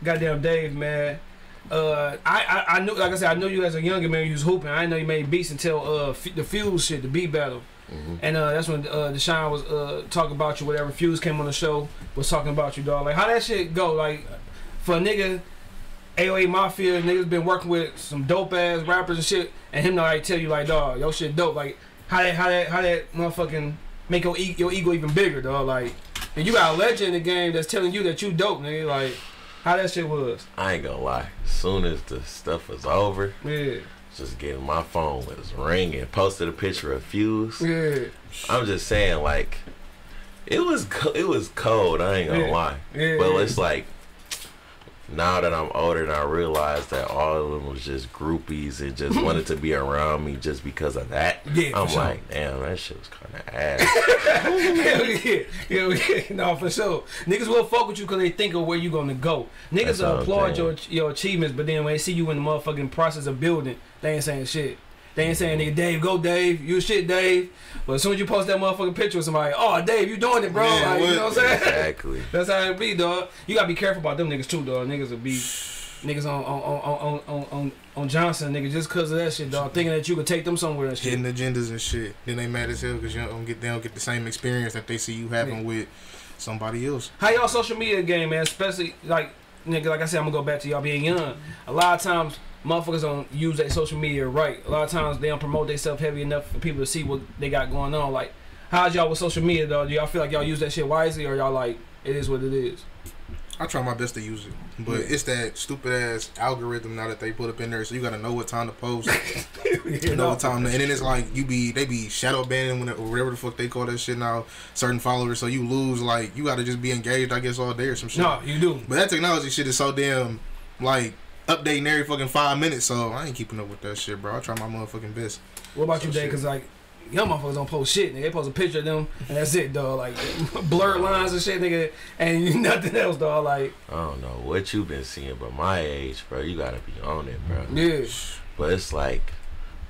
goddamn Dave, man. Uh, I, I I knew, like I said, I knew you as a younger man. You was hooping. I didn't know you made beats until uh f- the Fuse shit, the beat battle, Mhm. and uh that's when uh Deshaun was uh talking about you. Whatever Fuse came on the show was talking about you, dog. Like how that shit go? Like for a nigga, AOA Mafia niggas been working with some dope ass rappers and shit, and him not like tell you like, dog, your shit dope. Like how that how that how that motherfucking make your e- your ego even bigger, dog. Like and you got a legend in the game that's telling you that you dope, nigga. Like how that shit was. I ain't gonna lie. As soon as the stuff was over, Yeah, just getting my phone was ringing. Posted a picture of Fuse. yeah, I'm just saying, like, it was co- it was cold. I ain't gonna Yeah. lie. yeah. But it's like now that I'm older and I realize that all of them was just groupies and just wanted to be around me just because of that. Yeah, I'm sure. like, damn, that shit was kind of ass. Hell yeah, hell yeah, no for sure. Niggas will fuck with you because they think of where you're gonna go. Niggas That's will applaud your your achievements, but then when they see you in the motherfucking process of building, they ain't saying shit. They ain't saying nigga Dave, go Dave, you shit Dave. But as soon as you post that motherfucking picture with somebody, oh Dave, you doing it, bro? Man, like, you know what I'm saying? exactly. That's how it be, dog. You gotta be careful about them niggas too, dog. Niggas will be niggas on on on on on, on, on Johnson, nigga, just cause of that shit, dog. Thinking that you could take them somewhere and shit. Hitting agendas and shit. Then they mad as hell because you don't get they don't get the same experience that they see you having Yeah. with somebody else. How y'all social media game, man? Especially like nigga, like I said, I'm gonna go back to y'all being young. A lot of times, motherfuckers don't use their social media right. A lot of times they don't promote themselves heavy enough for people to see what they got going on. Like, how's y'all with social media though? Do y'all feel like y'all use that shit wisely, or y'all like it is what it is? I try my best to use it, but Yeah. it's that stupid ass algorithm now that they put up in there. So you gotta know what time to post, you know what time, to, and then it's like you be they be shadow banning when it, or whatever the fuck they call that shit now. Certain followers, so you lose like you gotta just be engaged, I guess, all day or some shit. No, you do. But that technology shit is so damn like updating every fucking five minutes. So I ain't keeping up with that shit, bro. I try my motherfucking best. What about you, So Dave? Cause like. Young motherfuckers don't post shit, nigga. They post a picture of them, and that's it, dog. Like blurred lines and shit, nigga, and nothing else, dog. Like, I don't know what you've been seeing, but my age, bro, you gotta be on it, bro. yeah, But it's like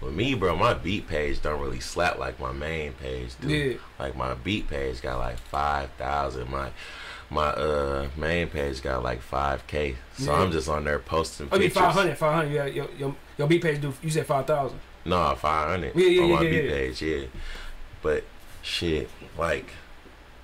with me, bro, my beat page don't really slap like my main page do. Yeah. Like my beat page got like five thousand. My my uh main page got like five k. So Yeah. I'm just on there posting I mean, pictures. 500, 500. Yeah, your, your, your B page do, you said 5,000. No, five hundred Yeah, yeah, on yeah, my yeah, beat yeah. page, yeah. But shit, like,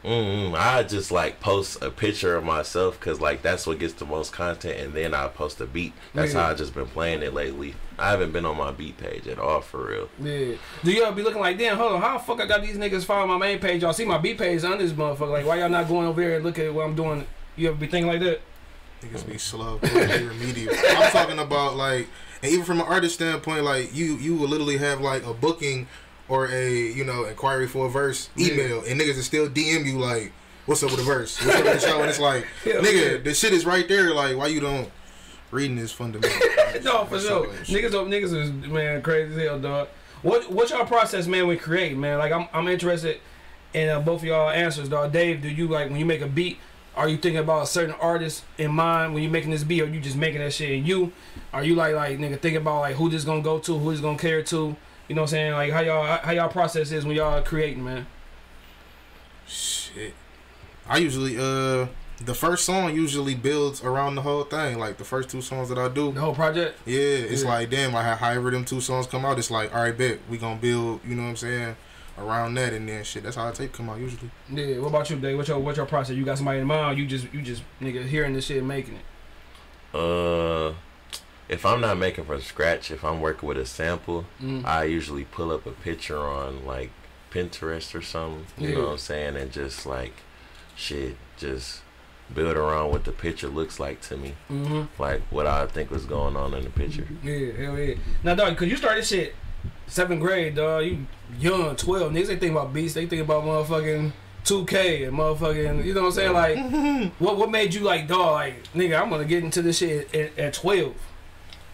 mm, I just like post a picture of myself because like that's what gets the most content, and then I post a beat. That's Yeah. how I just been playing it lately. I haven't been on my beat page at all for real. Yeah. Do y'all be looking like, damn, hold on, how the fuck I got these niggas following my main page? Y'all see my beat page on this motherfucker. Like, why y'all not going over there and look at what I'm doing? You ever be thinking like that? Niggas be slow, remedial. I'm talking about like, and even from an artist standpoint, like you you will literally have like a booking or a you know inquiry for a verse email, and niggas will still DM you like, "What's up with the verse? What's up with the show?" And it's like, Yeah, nigga, yeah. the shit is right there. Like, why you don't reading is fundamental. no, for sure. all that shit. Niggas, don't- niggas is man crazy as hell, dog. What what's y'all process, man, when create, man? Like, I'm I'm interested in uh, both of y'all answers, dog. Dave, do you like when you make a beat? Are you thinking about a certain artist in mind when you're making this beat, or you just making that shit? And you, are you like like nigga thinking about like who this gonna go to, who this gonna care to? You know what I'm saying? Like how y'all how y'all process is when y'all creating, man. Shit. I usually uh the first song usually builds around the whole thing. Like the first two songs that I do. The whole project. Yeah, it's Yeah. like damn, like however them two songs come out, it's like, all right, bet we gonna build, you know what I'm saying, around that and then shit. That's how I tape come out usually. Yeah. What about you, Dave? What's your what's your process? You got somebody in mind? You just you just nigga hearing this shit and making it. Uh, if I'm not making from scratch, if I'm working with a sample, Mm. I usually pull up a picture on like Pinterest or something. You Yeah. know what I'm saying, and just like shit, just build around what the picture looks like to me, Mm-hmm. like what I think was going on in the picture. Yeah, hell yeah. Now, dog, cause you started shit seventh grade, dog. You young, twelve. Niggas they think about beats. They think about motherfucking 2K and motherfucking. You know what I'm saying? Like, what what made you like, dog? Like, nigga, I'm gonna get into this shit at, at 12.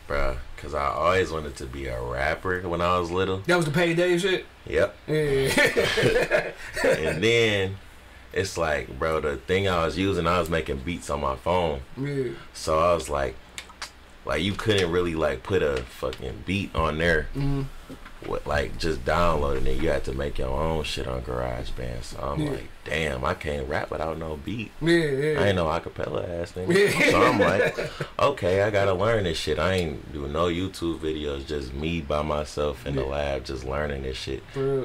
Bruh, cause I always wanted to be a rapper when I was little. That was the payday shit. Yep. Yeah. and then it's like, bro, the thing I was using, I was making beats on my phone. yeah. So I was like, like you couldn't really like put a fucking beat on there, hmm with, like just downloading it. You had to make your own shit on GarageBand. So I'm Yeah. like, damn, I can't rap without no beat. Yeah, yeah. I ain't no acapella ass thing. Yeah. So I'm like, okay, I gotta learn this shit. I ain't do no YouTube videos, just me by myself in the lab, just learning this shit.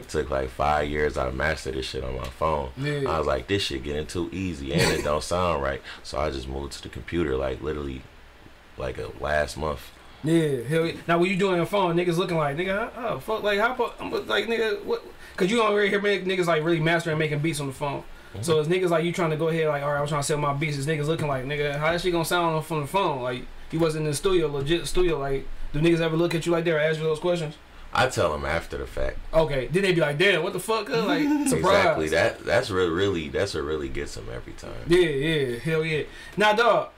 Took like five years. I mastered this shit on my phone. Yeah. I was like, this shit getting too easy and it don't sound right. So I just moved to the computer like literally like a last month. Yeah, hell yeah. Now, when you doing your phone, niggas looking like, nigga, how, oh, fuck, like, how, I'm like, nigga, what? Cause you don't really hear niggas like really mastering making beats on the phone. Mm-hmm. So it's niggas like you trying to go ahead, like, all right, I'm trying to sell my beats. It's niggas looking like, nigga, how that shit gonna sound on- from the phone? Like, you wasn't in the studio, legit studio. Like, do niggas ever look at you like that or ask you those questions? I tell them after the fact. Okay, then they be like, damn, what the fuck? cuz? Like, surprise. Exactly. That that's re- really that's what really gets them every time. Yeah, yeah, hell yeah. Now, dog,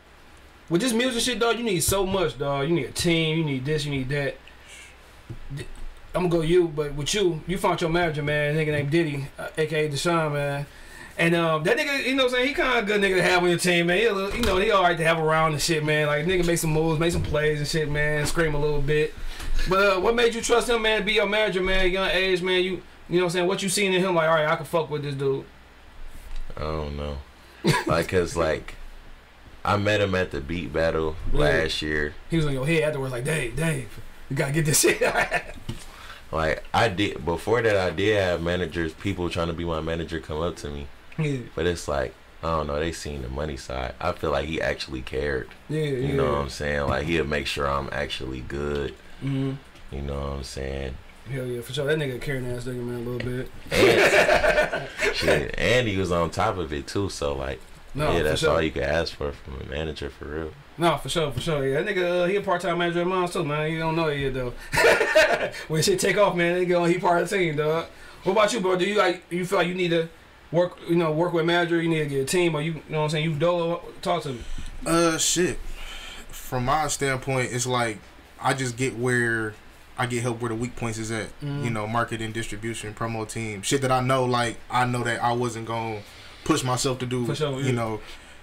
with this music shit, dog, you need so much, dog. You need a team, you need this, you need that. I'm gonna go you, but with you, you found your manager, man, nigga named Diddy, uh, aka Deshaun, man. And um, that nigga, you know what I'm saying? He kind of good nigga to have on your team, man. He, little, you know, he alright to have around and shit, man. Like, nigga make some moves, make some plays and shit, man. Scream a little bit. But uh, what made you trust him, man, to be your manager, man? Young age, man. You, you know what I'm saying? What you seen in him? Like, all right, I can fuck with this dude. I don't know. like cause like I met him at the beat battle Yeah. last year. He was on your head afterwards, like, Dave, Dave, you gotta get this shit. Like I did before that I did have managers, people trying to be my manager come up to me. yeah, But it's like, I don't know, they seen the money side. I feel like he actually cared. yeah, yeah. You know what I'm saying? Like he'll make sure I'm actually good. Mm-hmm. You know what I'm saying? Hell yeah, for sure. That nigga carrying ass nigga man a little bit. And, shit, and he was on top of it too. So like, No, yeah, for that's sure. all you can ask for from a manager for real. No, for sure, for sure. Yeah, that nigga, uh, he a part time manager of mine too, man. You don't know it yet though. when shit take off, man, they go he part of the team, dog. What about you, bro? Do you like you feel like you need to work, you know, work with manager? You need to get a team, or you, you know what I'm saying? You dolo, talk to me. Uh, shit. From my standpoint, it's like I just get where I get help where the weak points is at. Mhm. You know, marketing, distribution, promo team, shit that I know. Like I know that I wasn't gonna push myself to do. For sure, yeah. You know,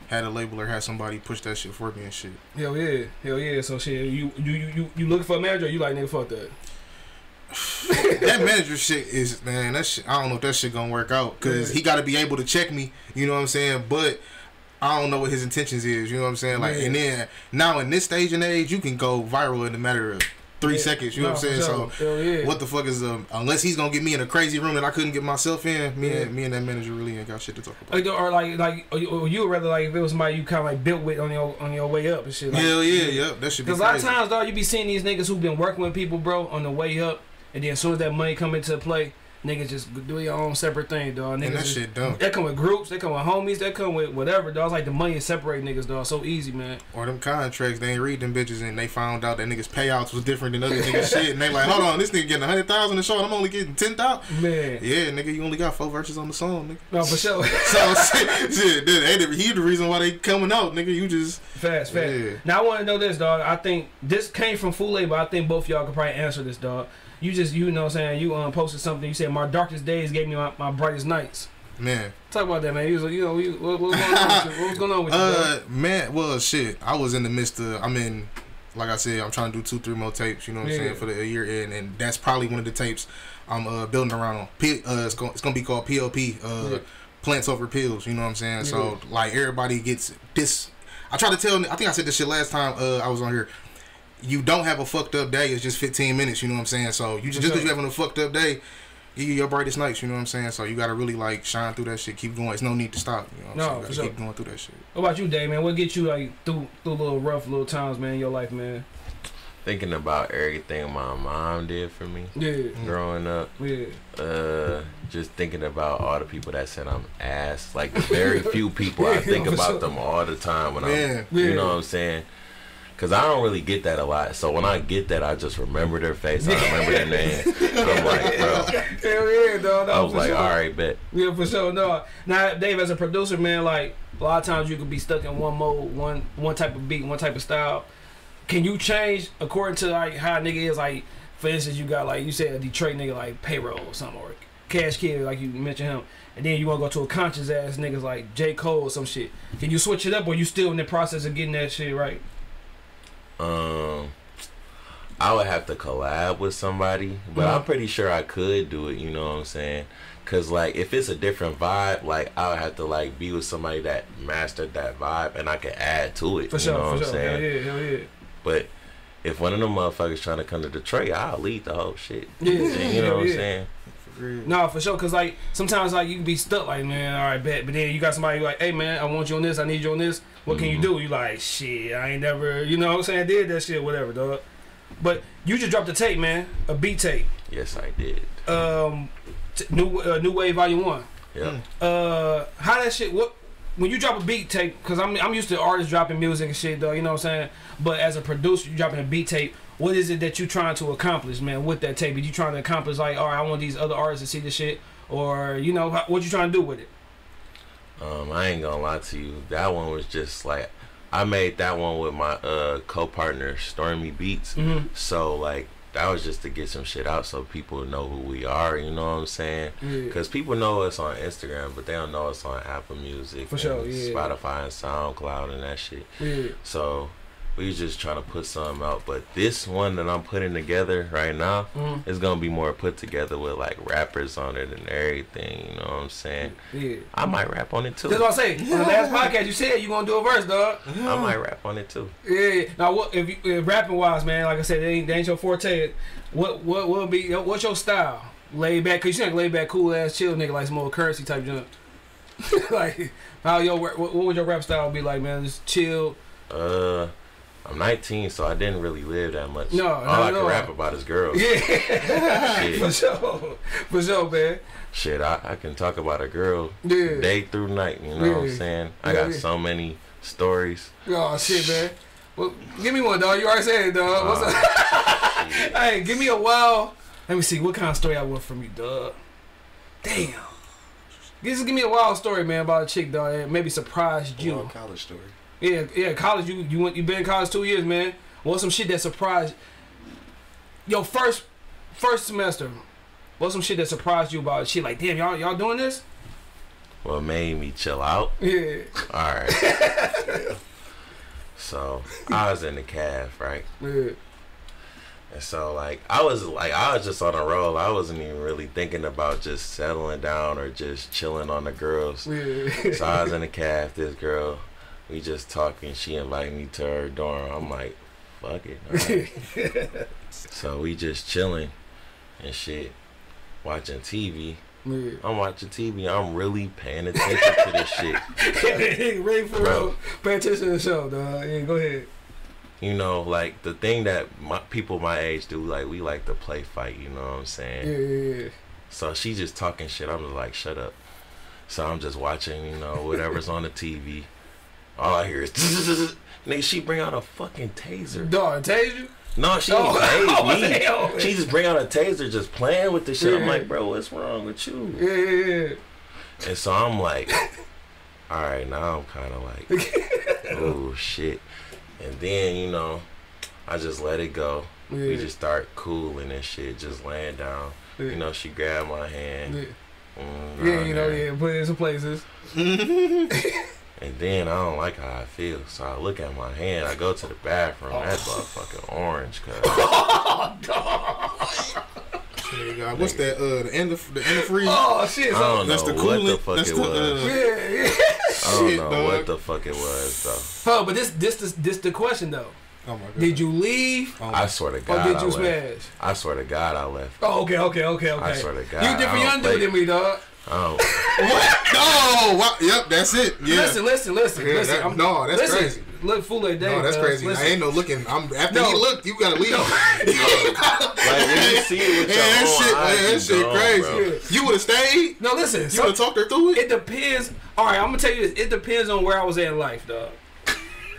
had a label or had somebody push that shit for me and shit. Hell yeah, hell yeah. So shit, you you you you, you looking for a manager? Or you like nigga fuck that? that manager shit is man. That shit, I don't know if that shit gonna work out because he got to be able to check me. You know what I'm saying? But I don't know what his intentions is. You know what I'm saying? Like, Yeah. and then now in this stage and age, you can go viral in a matter of three Yeah. seconds. You know No, what I'm saying? So. yeah. What the fuck is um unless he's gonna get me in a crazy room that I couldn't get myself in, me Yeah. and me and that manager really ain't got shit to talk about. Like, or like, like, or you, would rather like if it was somebody you kind of like built with on your on your way up and shit. Like, Hell yeah, yep, that should be Because a lot of times, dog, you be seeing these niggas who've been working with people, bro, on the way up, and then as soon as that money come into play, niggas just do your own separate thing, dog. Niggas and that just- shit dumb. They come with groups, they come with homies, they come with whatever, dog. It's like the money is separate niggas, dog. So easy, man. Or them contracts, they ain't read them bitches and they found out that niggas payouts was different than other niggas shit. And they like, hold on, this nigga getting a hundred thousand a show and I'm only getting ten thousand. Man. Yeah, nigga, you only got four verses on the song, nigga. No, for sure. So shit, shit the- he the reason why they coming out, nigga. You just fast, fast. Yeah. Now I want to know this, dog. I think this came from Foolay, but I think both y'all could probably answer this, dog. You just, you know what I'm saying, you um, posted something, you said, my darkest days gave me my, my brightest nights. man. Talk about that, man. You was, like, you know, you, what, what's going on with you? What's going on with you? Uh, man, well, shit. I was in the midst of. I'm in, like I said, I'm trying to do two, three more tapes. You know what I'm saying for the year end, and that's probably one of the tapes I'm uh, building around on. P, uh, it's gonna it's gonna be called POP. Uh, Yeah. Plants over pills. You know what I'm saying? So like everybody gets this. I try to tell. I think I said this shit last time. Uh, I was on here. You don't have a fucked up day. It's just 15 minutes. You know what I'm saying? So you just sure. because you having a fucked up day. give You get your brightest nights, you know what I'm saying? So you gotta really like shine through that shit, keep going. It's no need to stop. You know what I'm No, saying? You gotta sure. keep going through that shit. What about you, Dave, man? What get you like through through little rough little times, man, in your life, man? Thinking about everything my mom did for me Yeah, growing up. yeah, Uh, just thinking about all the people that said I'm ass. Like very few people I think about them all the time when Man. I'm, you know what I'm saying? Cause I don't really get that a lot. So when I get that, I just remember their face. I remember their name. I'm like, bro. hell yeah, dog. No, I was like, sure. all right, bet. Yeah, for sure. No, now Dave, as a producer, man, like a lot of times you could be stuck in one mode, one one type of beat, one type of style. Can you change according to like how a nigga is? Like, for instance, you got like you said a Detroit nigga like payroll or something, or Cash Kidd, like you mentioned him, and then you want to go to a conscious ass niggas like J Cole or some shit. Can you switch it up, or you still in the process of getting that shit right? Um, I would have to collab with somebody, but Mhm. I'm pretty sure I could do it. You know what I'm saying? Cause like if it's a different vibe, like I would have to like be with somebody that mastered that vibe, and I could add to it. For you sure, know for what I'm sure. Saying? yeah, hell yeah. But if one of them motherfuckers trying to come to Detroit, I'll lead the whole shit. Yeah, you know what I'm yeah. saying? No, for sure. Cause like sometimes like you can be stuck. Like man, all right, bet. But then you got somebody like, hey man, I want you on this. I need you on this. What can you Mhm. do? You like shit. I ain't never. You know what I'm saying? Did that shit, whatever, dog. But you just dropped a tape, man. A beat tape. Yes, I did. Um, t- new uh, NuWave volume one. Yeah. Uh, how that shit? What? When you drop a beat tape, cause I'm I'm used to artists dropping music and shit, though. You know what I'm saying? But as a producer, you dropping a beat tape. What is it that you trying to accomplish, man, with that tape? Are you trying to accomplish like, all right, I want these other artists to see this shit, or you know, what you trying to do with it? Um, I ain't gonna lie to you. That one was just like I made that one with my uh co-partner Stormy Beats. Mm-hmm. So like that was just to get some shit out so people know who we are. You know what I'm saying? Yeah. Because people know us on Instagram, but they don't know us on Apple Music, For and sure, yeah. Spotify, and SoundCloud, and that shit. Yeah. So we just trying to put something out. But this one that I'm putting together right now Mhm. is gonna be more put together with like rappers on it and everything. You know what I'm saying? Yeah. I might rap on it too. That's what I say. On the last podcast, you said you gonna do a verse, dog. I might rap on it too. Yeah. Now, what if you if rapping wise, man? Like I said, they ain't, they ain't your forte. What what will be? What's your style? Laid back, cause you like laid back, cool ass, chill nigga, like some old currency type junk. like how your what, what would your rap style be like, man? Just chill. Uh, I'm 19, so I didn't really live that much. No, all not I at can all. rap about is girls. Yeah, for Shit, sure, for sure, man. shit, I, I can talk about a girl Yeah. day through night. You know what I'm saying? I Yeah, got yeah. so many stories. Oh shit, man. Well, give me one, dog. You already said it, dog. What's Uh, up? shit. Hey, give me a wild. Let me see what kind of story I want from you, dog. Damn. Just give me a wild story, man, about a chick, dog. That maybe surprised you. Long college story. Yeah, yeah. College, you you went you been in college two years, man. What's some shit that surprised? Yo, first first semester. What's some shit that surprised you about shit? Like, damn, y'all y'all doing this? What made me chill out? Yeah, All right. So I was in the calf, right? yeah. And so like I was like I was just on a roll. I wasn't even really thinking about just settling down or just chilling on the girls. Yeah. So I was in the caf, this girl, we just talking, she invited me to her dorm. I'm like, fuck it. so we just chilling and shit. Watching TV. yeah. I'm watching TV. I'm really paying attention to this shit. Ready for Bro. real? Pay attention to the show, dog. Yeah, go ahead. You know, like the thing that my people my age do, like we like to play fight. You know what I'm Yeah, saying? yeah, yeah. So she just talking shit. I'm just like, shut up. So I'm just watching, you know, whatever's on the TV. All I hear is, nigga, she bring out a fucking taser. Dog, tase you? No, she Oh, ain't I was me. She just bring out a taser, just playing with the shit. I'm like, bro, what's wrong with you? Yeah, yeah, yeah. And so I'm like, all right, now I'm kind of like, oh shit. And then you know, I just let it go. We just start cooling and shit, just laying down. Yeah. You know, she grabbed my hand. Yeah, mm, yeah you know, there. yeah, put it in some places. And then I don't like how I feel, so I look at my hand. I go to the bathroom. That's motherfucking orange, cuz. There you go. What's that? Uh, the end of the end of freeze. Oh shit! I don't That's know the what the fuck That's it the, was. uh, yeah, yeah. I don't shit, know dog. what the fuck it was though. Oh, but this, this, this, this, the question though. Oh my god. Did you leave Oh, I swear to God. or God, did I you left. smash? I swear to God, I left. Oh, okay, okay, okay, okay. I swear to God, you I different don't young dude than me, dog. Oh, What? No. Wow. Yep. That's it. Yeah. Listen, listen, listen, Yeah, listen. that- I'm, no, that's listen, crazy. Look, fool like no, that's crazy. Listen. I ain't no looking. I'm after No. he looked. You gotta leave. like when you see it with Yeah, your that own shit, eyes, that shit gone, crazy. bro. You would have stayed. No, listen. You some- would have talked her through it. it depends. All right, I'm gonna tell you this. It depends on where I was at in life, dog.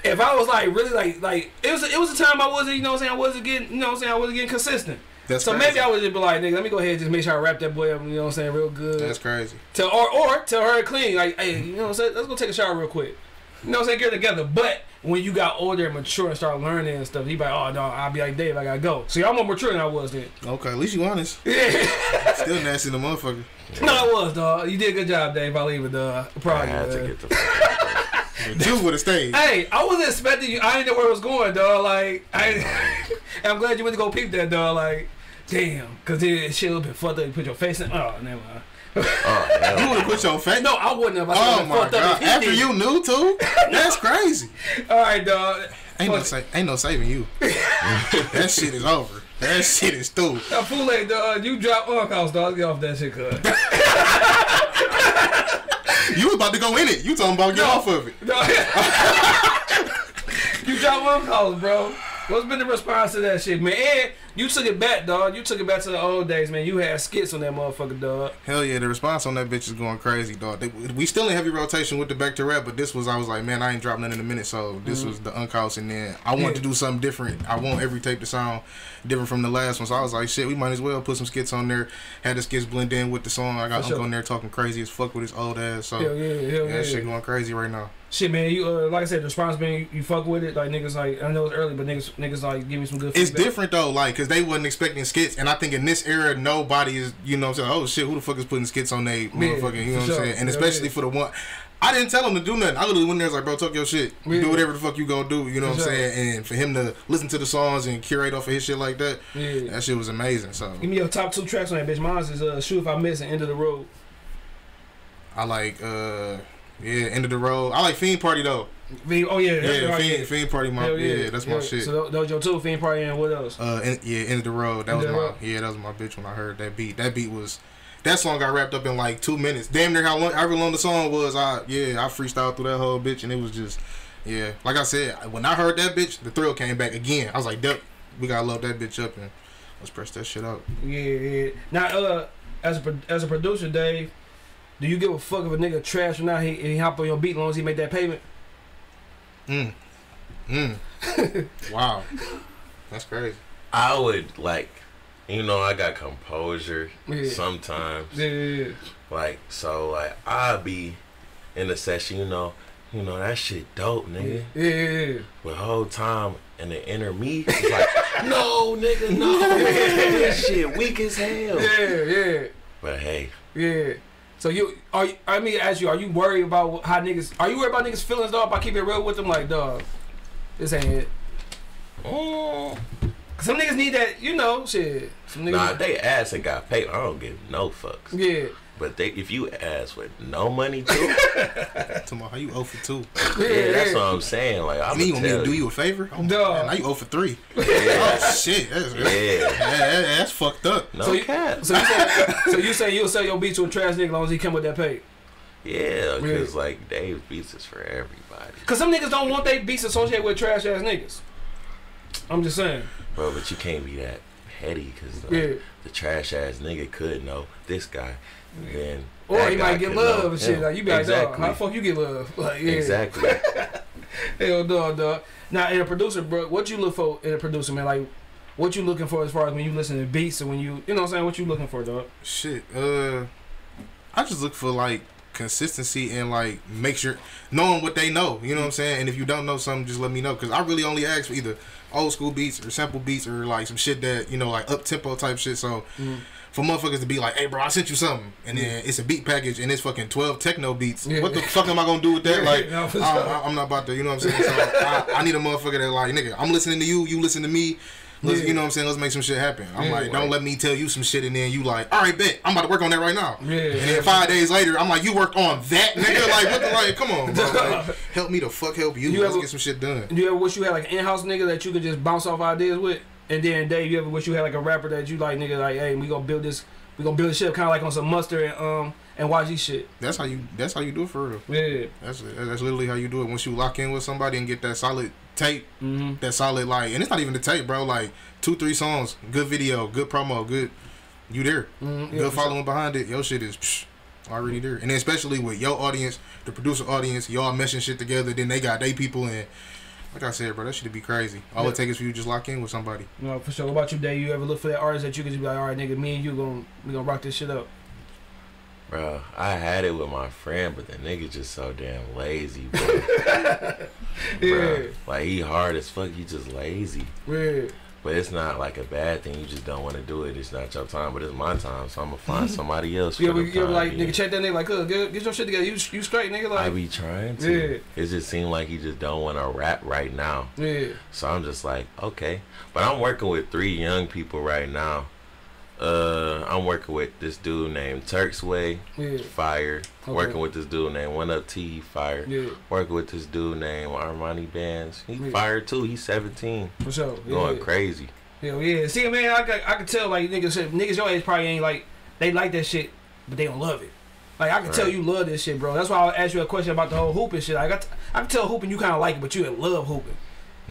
If I was like really like like it was it was a time I wasn't you know what I'm saying I wasn't getting you know what I'm saying I wasn't getting consistent. That's so crazy. maybe I would just be like, nigga, let me go ahead and just make sure I wrap that boy up, you know what I'm saying, real good. That's crazy. Tell or or tell her clean, like, hey, you know what I'm saying? Let's go take a shower real quick. You know what I'm saying? Get together. But when you got older and mature and start learning and stuff, you be like, oh no, I'll be like Dave, I gotta go. See, I'm more mature than I was then. Okay, at least you honest. Yeah. Still nasty, the motherfucker. no, I was, dog. You did a good job, Dave. I leave it, dog. I had to get the fuck out. But you would have stayed. Hey, I wasn't expecting you. I didn't know where it was going, dog. Like, I, I'm glad you went to go peep that, dog. Like, damn, cause it shit would been fucked up. You put your face in. Oh, never mind. Oh, hell You would no. have put your face. No, I wouldn't have. I Oh would've my fucked god! if After did. you knew too, that's crazy. All right, dog. Ain't no Fuck. sa- ain't no saving you. that shit is over. That shit is through. That fool like dog. You drop oh, Unc house, dog. Get off that shit, cuz. You was about to go in it. You talking about get No. off of it. Dog. you drop Unc house, bro. What's been the response to that shit, man? And you took it back, dog. You took it back to the old days, man. You had skits on that motherfucker, dog. Hell yeah, the response on that bitch is going crazy, dog. They, we still in heavy rotation with the back to rap, but this was I was like, man, I ain't dropped nothing in a minute, so this mm-hmm. was the Unchouse, and then I wanted. Yeah. to do something different. I want every tape to sound different from the last one, so I was like, shit, we might as well put some skits on there. Had the skits blend in with the song. I got For Uncle sure. on there talking crazy as fuck with his old ass, so Hell yeah, hell yeah, yeah. that shit going crazy right now. Shit, man, you uh, like I said, the response been you, you fuck with it, like niggas like I know it's early, but niggas niggas like give me some good. Feedback. It's different though, like, cause they wasn't expecting skits, and I think in this era, nobody is, you know, what I'm saying, oh shit, who the fuck is putting skits on they motherfucking, you know what I'm saying, and Yeah, especially yeah. for the one. I didn't tell him to do nothing. I literally went there and was like, bro, talk your shit. You Yeah. Do whatever the fuck you gonna do. You know what I'm saying? And for him to listen to the songs and curate off of his shit like that, Yeah. that shit was amazing. So Give me your top two tracks on that bitch. Mine is uh, "Shoot If I Miss" and "End of the Road." I like, uh, yeah, end of the road. I like Fiend Party though. Fiend- Oh yeah, Yeah, right, Fiend, yeah. Fiend Party, my Hell yeah, that's my Yeah. shit. So those your two Fiend Party and what else? Uh, in, yeah, end of the road. That End was my Road. yeah, that was my bitch when I heard that beat. That beat was that song got wrapped up in like two minutes. Damn near how long, however long the song was. I yeah, I freestyled through that whole bitch, and it was just yeah. Like I said, when I heard that bitch, the thrill came back again. I was like, "Duck, we gotta love that bitch up and let's press that shit out." Yeah, yeah. Now, uh, as a as a producer, Dave, do you give a fuck if a nigga trash or not? He, he hop on your beat as long as he make that payment. Mm, mm. wow, that's crazy. I would like, you know, I got composure Yeah. sometimes. Yeah, yeah, yeah. Like so, like I be in the session, you know, you know that shit dope, nigga. Yeah, yeah, yeah. But whole time in the inner me, is like, no, nigga, no, that shit weak as hell. Yeah, yeah, But hey, yeah. So you are? You, I mean, ask you, are you worried about how niggas? Are you worried about niggas' feelings, dog? By keeping it real with them, like, dog, this ain't it. mm, Some niggas need that, you know, shit. Some niggas, Nah, they ass and got paid, I don't give no fucks. yeah, But they, if you ask with no money too, Tomorrow, how you owe for 2? yeah, yeah, that's what I'm saying. Like I'm I mean, you gonna want me to do you. you a favor? Oh, Dog. man, now you 0 for 3. Yeah, Oh, shit. That's, yeah. that- that- that's fucked up. No So you- cap. So you say, so you say you'll sell your beat to a trash nigga as long as he come with that pay? Yeah, Really? because like Dave beats is for everybody, Cause some niggas don't want their beats associated with trash ass niggas. I'm just saying. bro. But you can't be that petty because Yeah. the trash ass nigga could know this guy, then Or that he might get could love and shit. him. Like you be like, dog, exactly, how the fuck you get love? Like, yeah. exactly. Hell no, dog. Now in a producer, bro, what you look for in a producer, man? Like, what you looking for as far as when you listen to beats and when you, you know what I'm saying? What you looking for, dog? Shit. Uh, I just look for like consistency and like make sure knowing what they know. You know what I'm saying? And if you don't know something, just let me know because I really only ask for either old school beats or sample beats or like some shit that you know like up tempo type shit. So. Mm. For motherfuckers to be like, hey bro, I sent you something, and then it's a beat package and it's fucking twelve techno beats. Yeah. What the fuck am I gonna do with that? Like, no, I, I'm not about to, you know what I'm saying? So I, I need a motherfucker that like, nigga, I'm listening to you, you listen to me. Let's, Yeah. You know what I'm saying? Let's make some shit happen. I'm Yeah. like, don't let me tell you some shit and then you like, all right, bet I'm about to work on that right now. Yeah. And then five days later, I'm like, you worked on that, nigga. Like, what the like? Come on, bro. Like, help me to fuck help you. You Let's ever- get some shit done. Do you ever wish you had like an in-house nigga that you could just bounce off ideas with? And then Dave, you ever wish you had like a rapper that you like, nigga, like, hey, we gonna build this, we gonna build this shit kind of like on some mustard and um and YG shit. That's how you. That's how you do it for real. Yeah. That's that's literally how you do it. Once you lock in with somebody and get that solid tape, Mm-hmm. that solid like, and it's not even the tape, bro. Like two, three songs, good video, good promo, good. You there? mm-hmm. good following behind it. Your shit is psh, already there, and especially with your audience, the producer audience, y'all meshing shit together. Then they got they people and. Like I said, bro, that should be crazy. All Yeah. it takes is for you to just lock in with somebody. No, for sure. What about you, Dave? You ever look for that artist that you could just be like, all right, nigga, me and you gonna we gonna rock this shit up? Bro, I had it with my friend, but the nigga just so damn lazy, bro. Bro, like he hard as fuck, he just lazy. Yeah. But it's not like a bad thing. You just don't want to do it. It's not your time, but it's my time. So I'm gonna find somebody else. You for ever, the you ever time like nigga check that nigga like, uh, get, get your shit together. You you straight, nigga. Like, I be trying to. Yeah. It just seemed like he just don't want to rap right now. yeah. So I'm just like, okay. But I'm working with three young people right now. Uh, I'm working with this dude named Turks Way, Yeah. Fire. Okay. Working with this dude named One Up T, Fire. Yeah. Working with this dude named Armani Bands. He Yeah. fired too. He's 17, For sure. Yeah. going crazy. Hell yeah. See, man, I could, I could tell like niggas, niggas your age probably ain't like they like that shit, but they don't love it. Like I can tell you love this shit, bro. That's why I asked you a question about the whole hooping shit. I got, I can tell hooping you kind of like it, but you love hooping.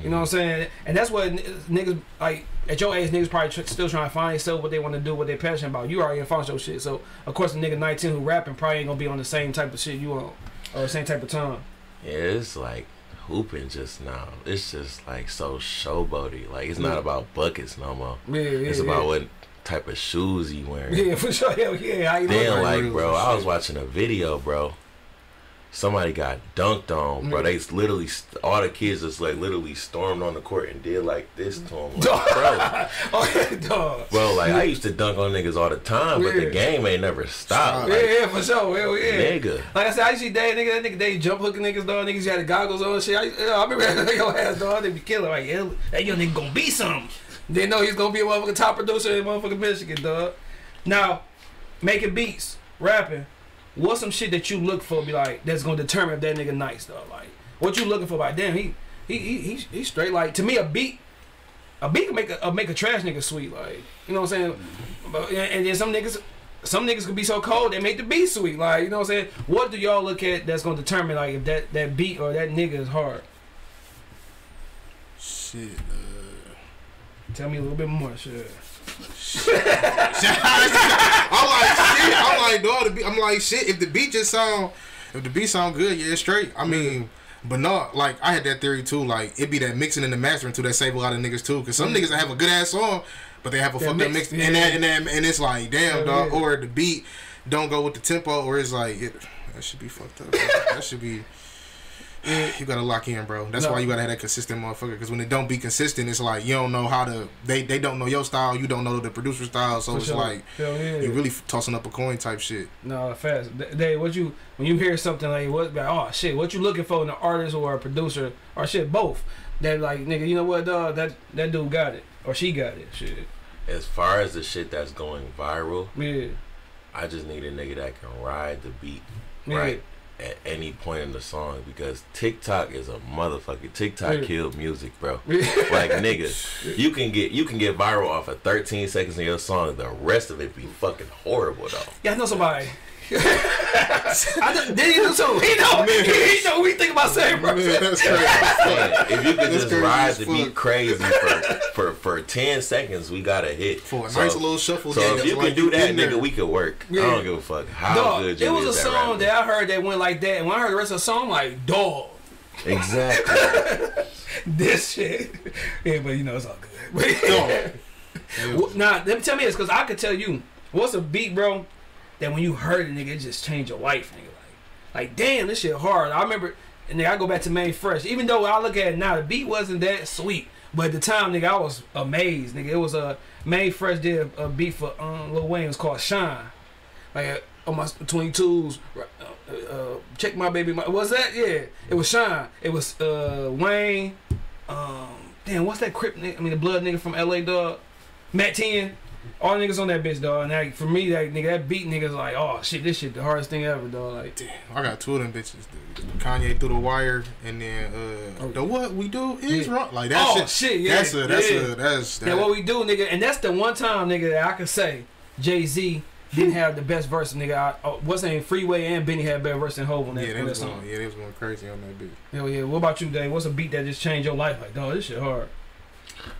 You know what I'm saying? And that's what niggas like at your age, niggas probably tr- still trying to find themselves what they want to do, what they're passionate about. You already found your shit, so of course the nigga 19 who rapping probably ain't gonna be on the same type of shit you on, or the same type of time. Yeah, it's like hooping just now. It's just like so showboaty. Like it's not about buckets no more. Yeah, yeah. It's yeah. about what type of shoes you wearing. Yeah, for sure. Hell yeah. How you Then like, bro, I was watching a video, bro. Somebody got dunked on, bro. Yeah. They literally, st- all the kids just like literally stormed on the court and did like this to him, like, bro. yeah, dog. Bro, like I used to dunk on niggas all the time, but Yeah. the game ain't never stopped. Yeah, Like, yeah, for sure. Hell yeah. nigga. Like I said, I used to see Dave, nigga, that nigga, they jump hooking niggas, dog. Niggas you had the goggles on and shit. I, yeah, I remember your ass, dog. They be killing. Like, yeah, that young nigga gonna be something. Didn't know he's gonna be a motherfucking top producer in motherfucking Michigan, dog. Now, making beats, rapping, what's some shit that you look for? Be like, that's gonna determine if that nigga nice, though. Like, what you looking for? Like, damn, he, he, he, he, he straight. Like, to me, a beat, a beat can make a, a make a trash nigga sweet. Like, you know what I'm saying? But, and then some niggas, some niggas could be so cold they make the beat sweet. Like, you know what I'm saying? What do y'all look at that's gonna determine like if that that beat or that nigga is hard? Shit. Uh, Tell me a little bit more, shit. I'm like shit. I'm like dog. The beat, I'm like shit. If the beat just sound, if the beat sound good, yeah, it's straight. I mean, but no, like I had that theory too. Like it be that mixing and the mastering too that save a lot of niggas too. Cause some niggas that have a good ass song, but they have a They're fucked up mixed, mix, yeah. and that and that and it's like damn Yeah, dog. yeah. Or the beat don't go with the tempo, or it's like it, that should be fucked up. that should be. You gotta lock in, bro. That's No. why you gotta have that consistent motherfucker. Because when it don't be consistent, it's like you don't know how to. They they don't know your style. You don't know the producer style. So For it's sure. like Hell yeah. you really f- tossing up a coin type shit. No, fast. They what you when you hear something like what? Like, oh shit, what you looking for in an artist or a producer or shit both? that like nigga, you know what, dog? That that dude got it or she got it. Shit. As far as the shit that's going viral, Yeah. I just need a nigga that can ride the beat Yeah. right at any point in the song because TikTok is a motherfucker. TikTok Yeah. killed music, bro. Like niggas, you can get you can get viral off of 13 seconds of your song. And the rest of it be fucking horrible though. Yeah, I know somebody. I know, did he know too? He know. He, he know. what We think about saying, bro. Man, that's crazy. Man, if you could That's just crazy ride as the crazy for, for for 10 seconds, we got a hit. For a So- nice little shuffle. So if that's you like can do that, nigga, we could work. Yeah. I don't give a fuck how Dog, good you it was a is at song rapping. that I heard that went like that, and when I heard the rest of the song, I'm like, dog, Exactly. this shit. Yeah, but you know it's all good. Dog. Well, Nah, let me tell me this, cause I could tell you what's a beat, bro. That when you heard it, nigga, it just changed your life, nigga. Like, like damn, this shit hard. I remember, and then I go back to Mannie Fresh. Even though I look at it now, the beat wasn't that sweet, but at the time, nigga, I was amazed, nigga. It was a Mannie Fresh did a, a beat for um, Lil Wayne. It was called Shine. Like uh, on my 22s, uh, uh, check my baby. My, was that? Yeah, it was Shine. It was uh, Wayne. Um, damn, what's that crip nigga? I mean, the blood nigga from LA, dog. Mack 10. All niggas on that bitch, dog. And that, for me, that nigga, that beat nigga's like, oh shit, this shit the hardest thing ever, dog. Like, I got two of them bitches. dude. Kanye through the wire, and then uh, the what we do is Yeah. wrong. Like that oh shit. shit, yeah, That's a that's yeah. a that's that. Yeah, what we do, nigga, and that's the one time, nigga, that I can say Jay Z didn't have the best verse, nigga. I, oh, what's name? Freeway and Beanie had better verse than Hov on that, yeah, they was song. going, yeah, they was going crazy on that bitch. Hell yeah. What about you, Dave? What's a beat that just changed your life? Like, dog, this shit hard.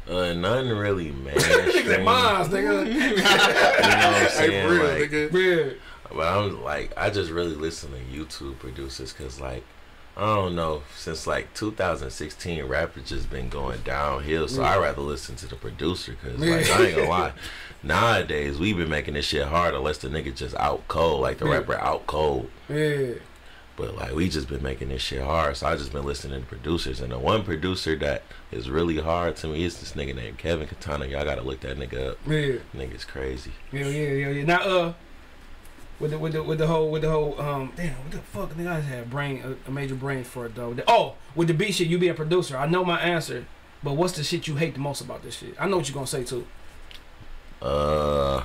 Uh, nothing really Niggas mainstream. at mines, nigga. You know what I'm saying? for real, Like, nigga. yeah. But I'm like, I just really listen to YouTube producers because, like, I don't know, since like 2016, rap has just been going downhill. So Yeah. i rather listen to the producer because, like, I ain't gonna lie. Nowadays, we been making this shit hard unless the nigga just out cold, like the Yeah. rapper out cold. Yeah. But like we just been making this shit hard, so I just been listening to producers. And the one producer that is really hard to me is this nigga named Kevin Katana. Y'all gotta look that nigga up. Yeah. Nigga's crazy. Yeah, yeah, yeah, yeah. Now, uh, with the with the with the whole with the whole um, damn, what the fuck? Nigga, I just had brain a, a major brain for it though. Oh, with the beat shit, you be a producer. I know my answer, but what's the shit you hate the most about this shit? I know what you gonna say too. Uh,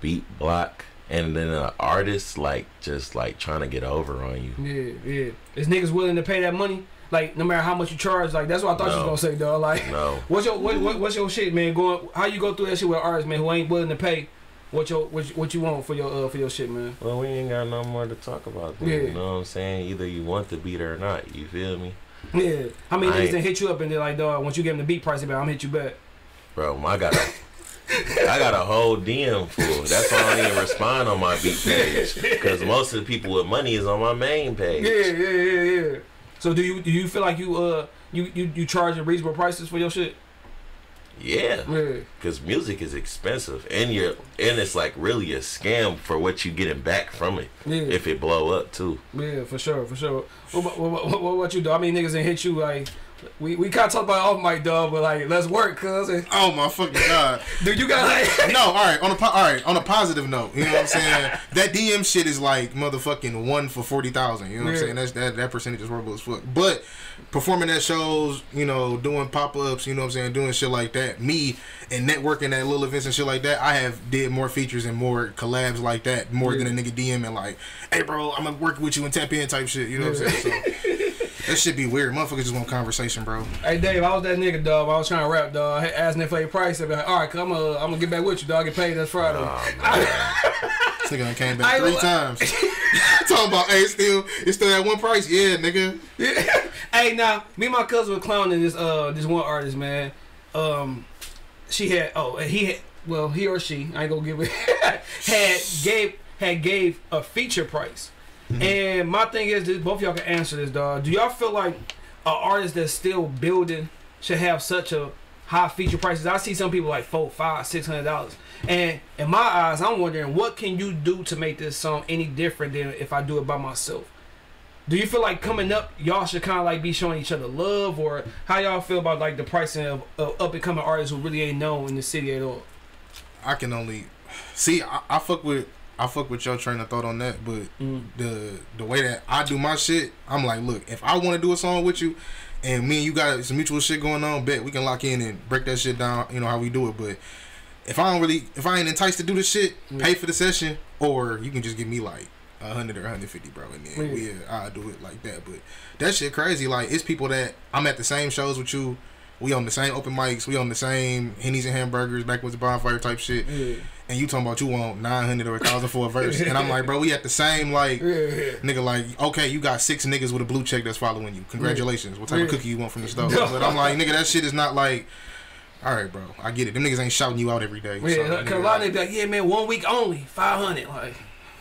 beat block, and then an artist like just like trying to get over on you. Yeah, yeah. Is niggas willing to pay that money? Like, no matter how much you charge, like that's what I thought you was gonna say, dog. Like, No, what's your what, what, what's your shit, man? Going how you go through that shit with artists, man, who ain't willing to pay what your what, you- what you want for your uh, for your shit, man. well we ain't got no more to talk about. Then, Yeah. You know what I'm saying? Either you want the beat or not. You feel me, Yeah. How many niggas then hit you up and they're like, dog, once you give them the beat price, they be like, I'm hit you back. bro? I got. I got a whole DM full. That's why I don't even respond on my beat page. Because most of the people with money is on my main page. Yeah, yeah, yeah, yeah. So do you do you feel like you uh you you, you charging reasonable prices for your shit? Yeah. Yeah. because music is expensive and you're and it's like really a scam for what you getting back from it Yeah. if it blow up too Yeah, for sure, for sure. What about, what, what, what, what you do? I mean, niggas ain't hit you like. We, we kind of talk about off mic, dog, but like, let's work, cuz. Oh my fucking god. Do you got like. no, all right. On a po- all right. On a positive note, you know what I'm saying. that DM shit is like motherfucking one for forty thousand. You know what Yeah. I'm saying? That's that that percentage is horrible as fuck. But performing at shows, you know, doing pop ups, you know what I'm saying, doing shit like that. Me and networking at little events and shit like that. I have did more features and more collabs like that, more than a nigga DM and like, hey bro, I'm gonna work with you and tap in type shit. You know what I'm saying? So that should be weird. Motherfuckers just want conversation, bro. Hey Dave, I was that nigga, dog. I was trying to rap, dog. Asking for a price. I be like, all right, I'm gonna, I'm gonna get back with you, dog. Get paid this Friday. Oh, This nigga came back I three gonna- times. Talking about, hey, still, it's still at one price. Yeah, nigga. Yeah. hey, now me and my cousin were clowning this uh this one artist, man. Um, she had oh he had well he or she I ain't gonna give it had gave had gave a feature price. Mm-hmm. And my thing is, this, both y'all can answer this, dog. Do y'all feel like an artist that's still building should have such a high feature prices? I see some people like four, five, six hundred dollars. And in my eyes, I'm wondering what can you do to make this song any different than if I do it by myself? Do you feel like coming up, y'all should kind of like be showing each other love, or how y'all feel about like the pricing of, of up and coming artists who really ain't known in the city at all? I can only see. I, I fuck with. I fuck with your train of thought on that, but Mm. the the way that I do my shit, I'm like, look, if I want to do a song with you, and me and you got some mutual shit going on, bet we can lock in and break that shit down. You know how we do it, but if I don't really, if I ain't enticed to do the shit, Yeah. pay for the session, or you can just give me like a hundred or hundred fifty, bro, and then Yeah. we, I do it like that. But that shit crazy. Like it's people that I'm at the same shows with you. We on the same open mics. We on the same Hennies and hamburgers, back with the bonfire type shit. Yeah. And you talking about you want nine hundred or a thousand for a verse, and I'm like, bro, we at the same like. Yeah. Nigga, like, okay, you got six niggas with a blue check that's following you. Congratulations. What type of cookie you want from the store? No. But I'm like, nigga, that shit is not like, all right, bro. I get it. Them niggas ain't shouting you out every day. Yeah, So, cause a lot of niggas be like, yeah, man, one week only, five hundred, like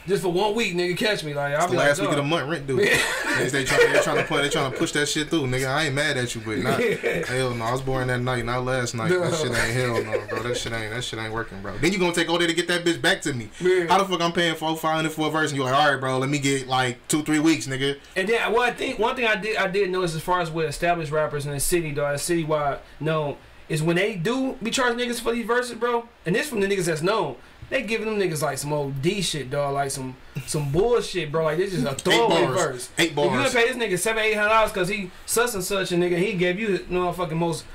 just for one week, nigga, catch me, like I'll It's be the like, last week of the month rent due. Niggas, they trying, they trying to put, they trying to push that shit through, nigga. I ain't mad at you, but not hell no. I was born that night, not last night. That shit ain't hell no, bro. That shit ain't that shit ain't working, bro. Then you gonna take all day to get that bitch back to me. How the fuck I'm paying four five hundred for a verse and you like, all right, bro, let me get like two three weeks, nigga. And then what I think one thing I did I did notice as far as with established rappers in the city, though, citywide known, is when they do be charging niggas for these verses, bro, and this from the niggas that's known. They giving them niggas like some old D shit, dog, like some some bullshit, bro. Like this is a throwaway verse. Eight bars. If you gonna pay this nigga seven, eight hundred dollars because he such and such a nigga, he gave you the motherfucking most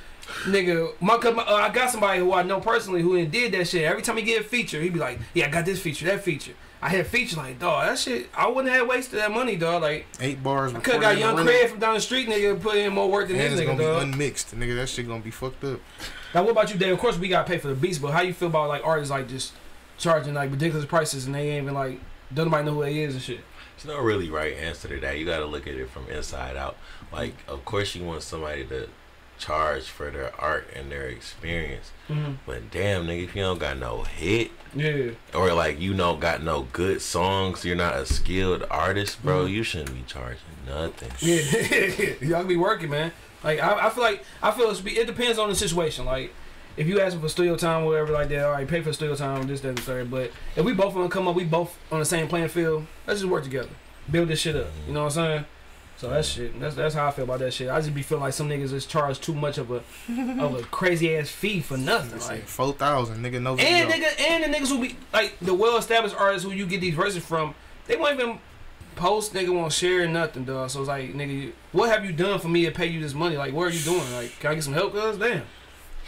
nigga. My, my uh, I got somebody who I know personally who did that shit. Every time he get a feature, he be like, "Yeah, I got this feature, that feature." I had a feature like, dog, that shit. I wouldn't have wasted that money, dog. Like, Eight bars. I could got young Craig from down the street, nigga, put in more work than And this nigga, gonna dog. be unmixed, nigga. That shit gonna be fucked up. now, what about you, Dave? Of course, we gotta pay for the beats, but how you feel about like artists like just charging like ridiculous prices and they ain't even like don't nobody know who they is and shit. There's no really right answer to that. You got to look at it from inside out. Like, of course, you want somebody to charge for their art and their experience. Mm-hmm. But damn, nigga, if you don't got no hit Yeah, or like you don't got no good songs, you're not a skilled artist, bro. You shouldn't be charging nothing. yeah, y'all be working, man. Like I, I feel like I feel it's be, it depends on the situation. Like if you asking for studio time, or whatever like that, all right, pay for studio time, this, that, and the third. But if we both want to come up, we both on the same playing field. Let's just work together, build this shit up. You know what I'm saying? So that shit, that's that's how I feel about that shit. I just be feeling like some niggas just charge too much of a of a crazy ass fee for nothing. Like Four thousand, nigga. No and video. nigga, and the niggas who be like the well established artists who you get these verses from, they won't even post, nigga won't share nothing, dog. So it's like, nigga, what have you done for me to pay you this money? Like, what are you doing? Like, can I get some help, cuz? Damn.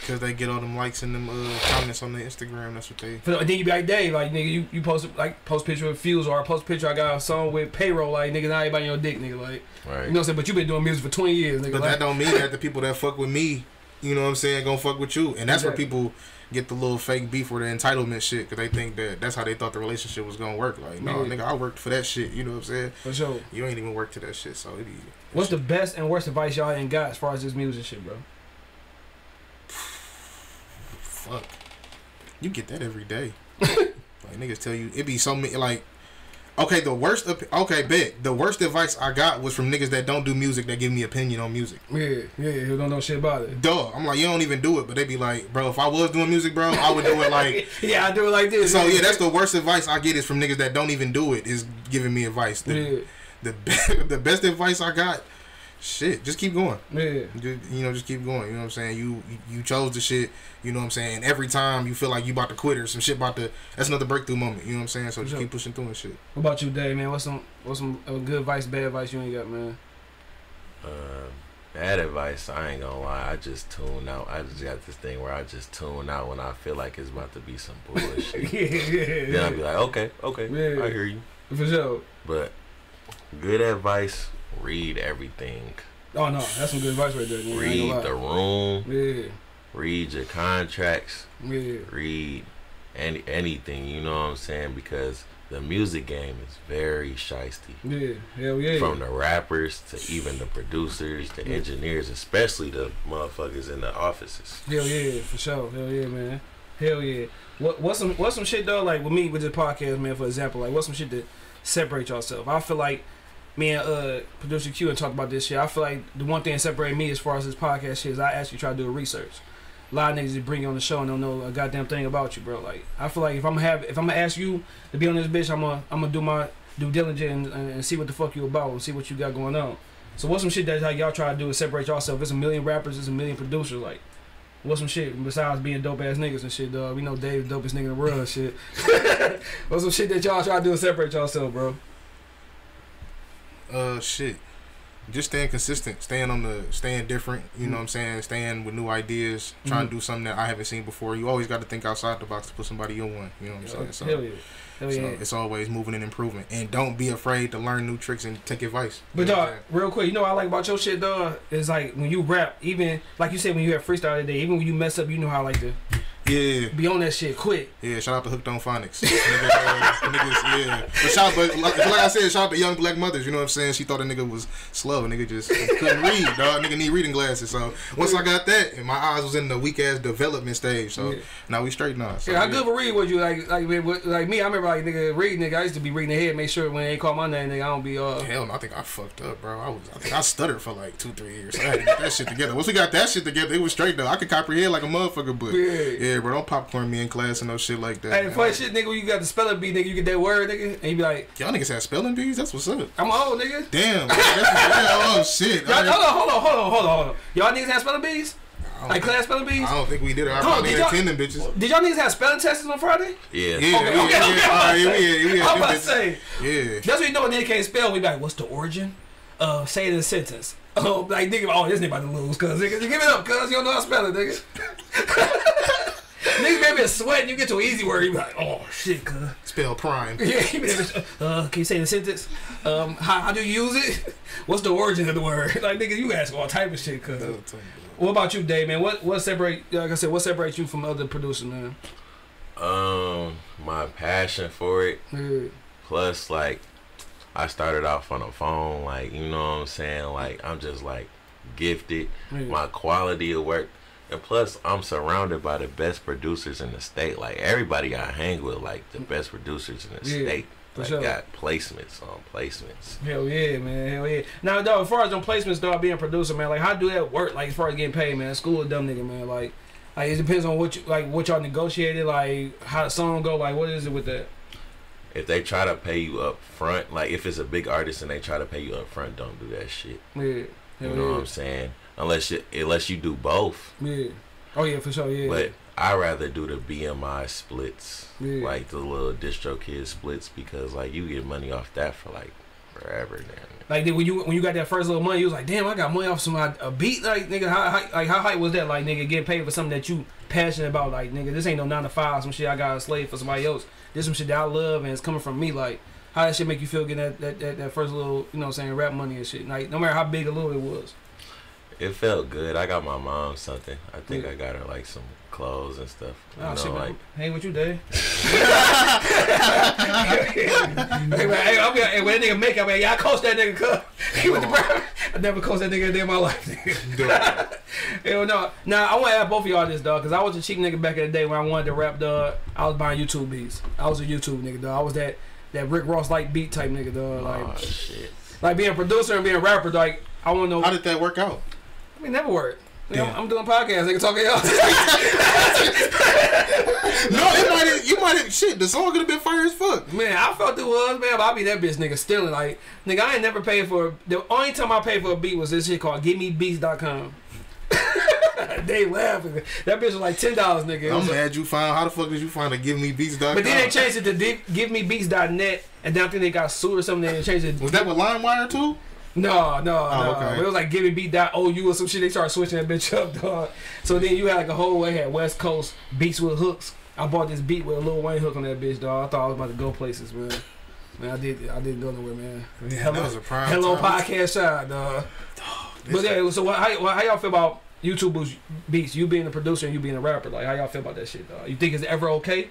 Cause they get all them likes and them uh, comments on their Instagram. That's what they. For- Then you be like, Dave, like, nigga, you, you post like post picture with Fuse or I post picture I got a song with payroll, like, nigga, now everybody on your dick, nigga, like, Right. you know what I'm saying? But you've been doing music for 20 years, nigga. But like, that don't mean that the people that fuck with me, you know what I'm saying, gonna fuck with you. And that's Exactly. where people get the little fake beef or the entitlement shit, cause they think that that's how they thought the relationship was gonna work. Like, no, Yeah. nigga, I worked for that shit. You know what I'm saying? for sure. You ain't even worked to that shit, so it be. What's the best and worst advice y'all ain't got as far as this music shit, bro? Fuck? You get that every day. like niggas tell you it be so many like. Okay, the worst. Okay, bet the worst advice I got was from niggas that don't do music that give me opinion on music. Yeah, yeah, yeah, who don't know shit about it. Duh, I'm like you don't even do it, but they be like, bro, if I was doing music, bro, I would do it like. yeah, I do it like this. So yeah, that's the worst advice I get is from niggas that don't even do it is giving me advice. The Yeah, the, be- the best advice I got, shit, just keep going. yeah. Ju- you know, just keep going. You know what I'm saying? You you chose the shit. You know what I'm saying? Every time you feel like you about to quit or some shit about to, that's another breakthrough moment. You know what I'm saying? So just Sure. keep pushing through and shit. What about you, Dave, man? What's some what's some uh, good advice, bad advice you ain't got, man? Uh, bad advice. I ain't gonna lie. I just tune out. I just got this thing where I just tune out when I feel like it's about to be some bullshit. yeah, yeah, then I'll be like, okay, okay, Yeah. I hear you. for sure. But good advice. Read everything. Oh no, that's some good advice right there. Read the room. Yeah, Read your contracts. yeah, read any anything, you know what I'm saying? Because the music game is very shisty. yeah, hell yeah. From the rappers to even the producers, the Yeah. engineers, especially the motherfuckers in the offices. Hell yeah, for sure. Hell yeah, man. Hell yeah. What what's some what's some shit though? Like with me with this podcast, man. For example, like what's some shit that separate yourself? I feel like me and uh producer Q and talked about this shit. I feel like the one thing that separate me as far as this podcast shit is I actually try to do a research. A lot of niggas just bring you on the show and don't know a goddamn thing about you, bro. Like I feel like if I'm gonna have if I'm gonna ask you to be on this bitch, I'm gonna I'm gonna do my due diligence and, and see what the fuck you about and see what you got going on. So what's some shit that y'all try to do to separate yourself? There's a million rappers, there's a million producers. Like, What's some shit besides being dope ass niggas and shit, dog? We know Dave dopest nigga in the world, shit. What's some shit that y'all try to do to separate yourself, bro? Uh, shit. Just staying consistent, staying on the, staying different. You know what I'm saying? Staying with new ideas, trying Mhm. to do something that I haven't seen before. You always got to think outside the box to put somebody in one. You know what I'm saying? So, Hell yeah, hell so yeah. it's always moving and improving, and don't be afraid to learn new tricks and take advice. But dog, real quick, you know what I like about your shit, dog? Is like when you rap, even like you said when you have freestyle today, even when you mess up, you know how I like to? Yeah. be on that shit quick. Yeah, shout out to Hooked on Phonics. nigga, uh, niggas, yeah. But shout, but like, like I said, shout out to young black mothers. You know what I'm saying? She thought a nigga was slow. A nigga just couldn't read, dog. Nigga need reading glasses. So once I got that, and my eyes was in the weak ass development stage. So Yeah. now we straight now. So, Yeah, how good of a read was you? Like, like, like me, I remember like nigga read nigga. I used to be reading ahead, make sure when they call my name, nigga, I don't be uh. Hell no, I think I fucked up, bro. I was, I think I stuttered for like two, three years. So I had to get that shit together. Once we got that shit together, it was straight though. I could comprehend like a motherfucker, but Yeah. yeah, bro, don't popcorn me in class and no shit like that. Hey, man. funny shit, nigga. When you got the spelling bee, nigga, you get that word, nigga, and you be like, Y'all niggas had spelling bees. That's what's up. I'm old, nigga. Damn. That's, yeah, oh shit. Y'all, hold on, hold on, hold on, hold on, hold on. Y'all niggas have spelling bees? Like think- class spelling bees? I don't think we did it. I probably did didn't y'all- bitches. Did y'all niggas have spelling tests on Friday? Yeah. Yeah, Okay, yeah, okay, yeah, okay, yeah. I'm about yeah, to we had, we had I'm about to say. Yeah. That's when you know a nigga can't spell. We be like, what's the origin? Uh, say it in a sentence. Oh, like nigga, oh, this nigga about to lose, cuz nigga, give it up, cuz you don't know how to spell it, nigga. nigga, maybe a sweat, and you get to an easy word, you be like, oh shit, cuz. Spell prime. Yeah, he be like, uh, can you say in a sentence? Um, how, how do you use it? What's the origin of the word? Like nigga, you ask all type of shit, cuz. What about you, Dave, man? What what separate? Like I said, what separates you from other producers, man? Um, my passion for it. Yeah. Plus, like, I started off on a phone. Like, you know what I'm saying? Like, I'm just like gifted. Yeah. My quality of work. And plus, I'm surrounded by the best producers in the state. Like everybody I hang with, like the mm. best producers in the Yeah, state. for Like sure. got placements on placements. Hell yeah, man. Hell yeah. Now, dog, as far as them placements, dog, being a producer, man, like, how do that work? Like, as far as getting paid, man, school of dumb nigga, man. Like, like it depends on what you like, what y'all negotiated, like how the song go. Like, what is it with that? If they try to pay you up front, like if it's a big artist and they try to pay you up front, don't do that shit. Yeah. You Hell know what. I'm saying? Unless you unless you do both. Yeah. Oh yeah, for sure. Yeah. But I rather do the BMI splits, Yeah. like the little DistroKid splits, because like you get money off that for like forever. Now. Like then when you when you got that first little money, you was like, damn, I got money off some a beat. Like nigga, how, how like how hype was that? Like nigga, getting paid for something that you passionate about. Like nigga, this ain't no nine to five. Some shit I got a slave for somebody else. This some shit that I love and it's coming from me. Like how that shit make you feel getting that that, that, that first little you know what I'm saying rap money and shit. Like no matter how big a little it was. It felt good. I got my mom something. I think Yeah. I got her like some clothes and stuff. You Oh know, shit, man. like Hang with you, Dave. hey man, hey, I'm gonna, hey, when that nigga make up, man, Yeah, I coach that nigga. Cuz he went to Brown. I never coached that nigga a day in my life. Nigga. Hell no. Now I want to ask both of y'all this, dog, because I was a cheap nigga back in the day when I wanted to rap, dog. I was buying YouTube beats. I was a YouTube nigga, dog. I was that that Rick Ross like beat type nigga, dog. Like, oh shit. like being a producer and being a rapper, like I want to know. How did that work out? I mean, never worked. You know. I'm doing podcasts. I can talk talking y'all. No, it might have. You might have. Shit, the song could have been fire as fuck. Man, I felt it was, man, but I be that bitch nigga stealing. Like, nigga, I ain't never paid for the only time I paid for a beat was this shit called GiveMeBeats.com. they laughing. That bitch was like ten dollars, nigga. I'm like- mad you found. How the fuck did you find a give me beats? but then they changed it to GiveMeBeats.net, and then I think they got sued or something. They changed it. Was that with LimeWire too? No, no, Oh, no. okay. It was like GiveMeBeat.ou or some shit. They started switching that bitch up, dog. So then you had like a whole way had West Coast beats with hooks. I bought this beat with a Lil Wayne hook on that bitch, dog. I thought I was about to go places, man. Man, I did. I didn't go nowhere, man. Hello, That was a prime hello time. podcast shot, dog. But yeah, so what, how, how y'all feel about YouTube beats? You being a producer and you being a rapper, like how y'all feel about that shit, dog? You think it's ever okay?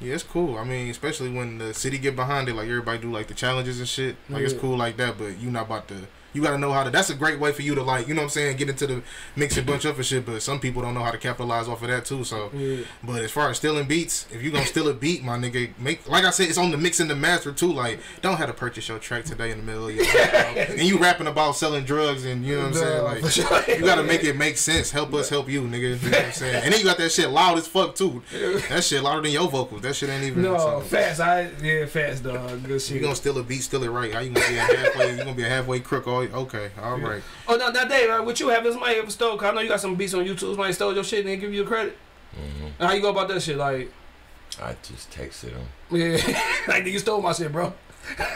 Yeah, it's cool. I mean, especially when the city get behind it, like everybody do like the challenges and shit. Like it's cool like that, but you not about to. You gotta know how to. That's a great way for you to like, you know what I'm saying, get into the mix and bunch up and shit. But some people don't know how to capitalize off of that too. So, Yeah. but as far as stealing beats, if you gonna steal a beat, my nigga, make like I said, it's on the mix and the master too. Like, don't have to purchase your track today in the middle of your and you rapping about selling drugs and you know what I'm saying. Like, sure. you gotta make it make sense. Help us help you, nigga. You know what I'm saying? And then you got that shit loud as fuck too. That shit louder than your vocals. That shit ain't even. No, so- fast. I yeah, fast, dog. Good shit. You gonna steal a beat, steal it right. How you gonna be a halfway? You gonna be a halfway crook all Oh, okay, all Yeah. right. Oh no, now Dave, uh, what you have? is Somebody ever stole? 'cause I know you got some beats on YouTube. Somebody stole your shit and they give you the credit. hmm How you go about that shit? Like, I just texted him. yeah, like you stole my shit, bro.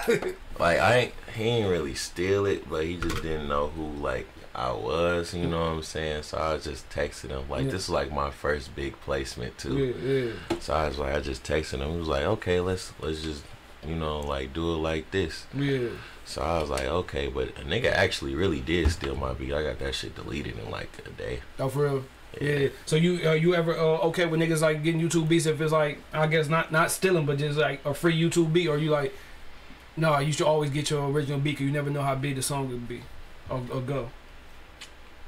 Like I ain't, he ain't really steal it, but he just didn't know who like I was. You know what I'm saying? So I was just texted him. Like Yeah. this is like my first big placement too. Yeah, yeah, So I was like, I just texted him. He was like, okay, let's let's just you know like do it like this. yeah. So I was like, okay, but a nigga actually really did steal my beat. I got that shit deleted in like a day. Oh, for real. Yeah. So you uh, you ever uh, okay with niggas like getting YouTube beats if it's like I guess not not stealing but just like a free YouTube beat or you like no you should always get your original beat because you never know how big the song would be or, or go.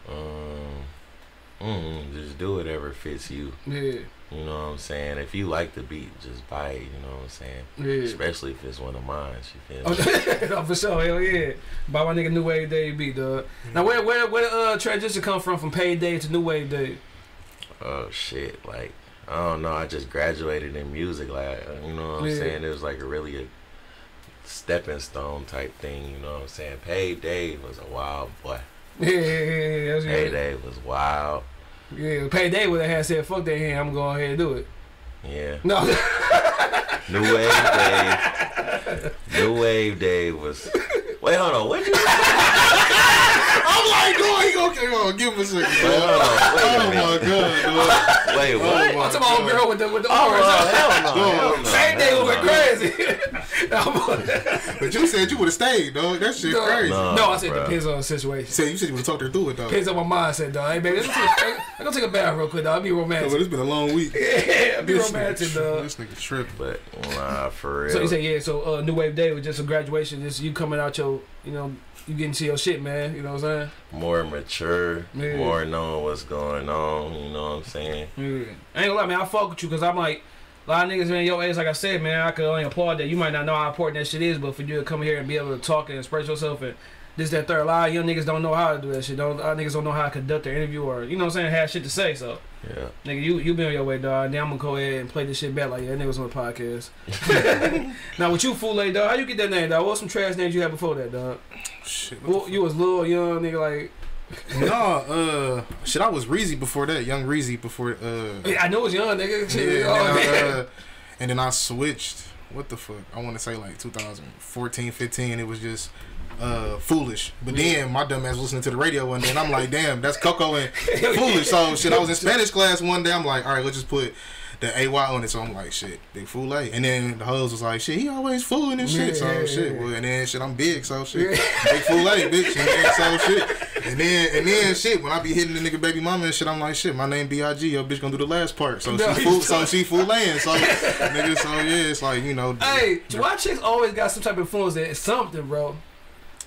Um, mm, just do whatever fits you. Yeah. You know what I'm saying? If you like the beat, just buy it. You know what I'm saying? Yeah. Especially if it's one of mine. You feel me? oh, for sure, hell yeah. Buy my nigga NuWave Day beat, dog. Now where where where the uh, transition come from from Payday to NuWave Day? Oh shit! Like I don't know. I just graduated in music. Like you know what I'm Yeah. saying? It was like a really a stepping stone type thing. You know what I'm saying? Payday was a wild boy. Yeah, yeah, yeah, yeah. Payday was wild. Yeah, Payday would have had said fuck that hand, I'm going ahead and do it. Yeah. No, NuWave Day. NuWave Day was. Wait, hold on. What you? I'm like, go, he go, okay, hold give him a second. Wait, dog. hold on. Oh Wait a my minute. god, Wait, Oh, what? my I'm talking about old girl with the with the Oh, orange. uh, hell no. Same day hell went crazy. But you said you would have stayed, dog. That shit No. crazy. No. no, I said bro. depends on the situation. said you said you would have talked her through it, though. Depends on my mindset, dog. Hey, baby, let's take, I'm gonna take a bath real quick, dog. I'll be romantic. But it's been a long week. Yeah, be This romantic, nigga, dog. this nigga tripping. But nah, for real. So you say yeah. So uh, NuWave Day was just a graduation. Just you coming out your, you know, you getting to your shit, man. You know what I'm saying? more mature, Yeah. more knowing what's going on. You know what I'm saying? Yeah. I ain't gonna lie, man. I fuck with you because I'm like. A lot of niggas, man, your age, like I said, man, I could only applaud that. You might not know how important that shit is, but for you to come here and be able to talk and express yourself and this, that, third, a lot of young niggas don't know how to do that shit. Don't, a lot of niggas don't know how to conduct their interview or, you know what I'm saying, have shit to say. So, Yeah. nigga, you you been on your way, dog. Now I'm gonna go ahead and play this shit back like, that nigga was on the podcast. now, with you, Fool dog, how you get that name, dog? What some trash names you had before that, dog? Shit. Well, you was little, young, nigga, like, the- nah, uh, shit, I was Reezy before that. Young Reezy before, uh, I know it was young, nigga. yeah, Shit, and, oh, then I, uh, and then I switched. What the fuck? I want to say like 2014, 15. It was just uh foolish. But then my dumb ass was listening to the radio one day, and I'm like, damn, that's Coco and foolish. So shit, I was in Spanish class one day. I'm like, all right, let's just put the AY on it. So I'm like, shit, big fool A. And then the hoes was like, shit, he always fooling and shit. So Yeah, yeah, shit, yeah. well, and then shit, I'm big, so shit, big fool A, bitch. And then so shit. And then and then shit, when I be hitting the nigga baby mama and shit, I'm like, shit, my name B.I.G. Your bitch gonna do the last part. So No, she fool, so she fooling. So nigga, so yeah, it's like you know. Hey, why chicks always got some type of influence that something, bro?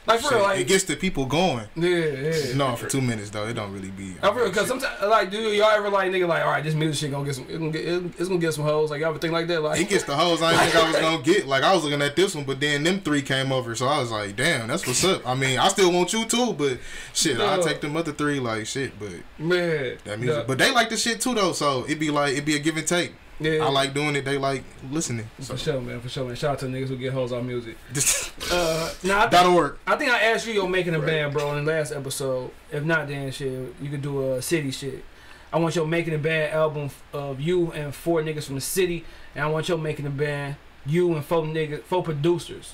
Like, for real, like, it gets the people going. yeah, yeah. No, for two minutes though, it don't really be. I'm real, cause sometimes, like, do y'all ever like nigga like, all right, this music shit gonna get some, it's gonna get, it's gonna get some hoes. Like, y'all ever think like that? Like, It gets the hoes I didn't think I was gonna get. Like I was looking at this one, but then them three came over, so I was like, damn, that's what's up. I mean, I still want you too, but shit, I take them other three like shit. But man, that music, the- but they like the shit too though, so it be like it be a give and take. Yeah, I like doing it. They like listening. So for sure, man, for sure, man. Shout out to niggas who get hoes on music. Uh, now I think, that'll work. I think I asked you your making a Right. band, bro, in the last episode. If not, then shit, you could do a city shit. I want your making a band album of you and four niggas from the city, and I want your making a band you and four niggas, four producers.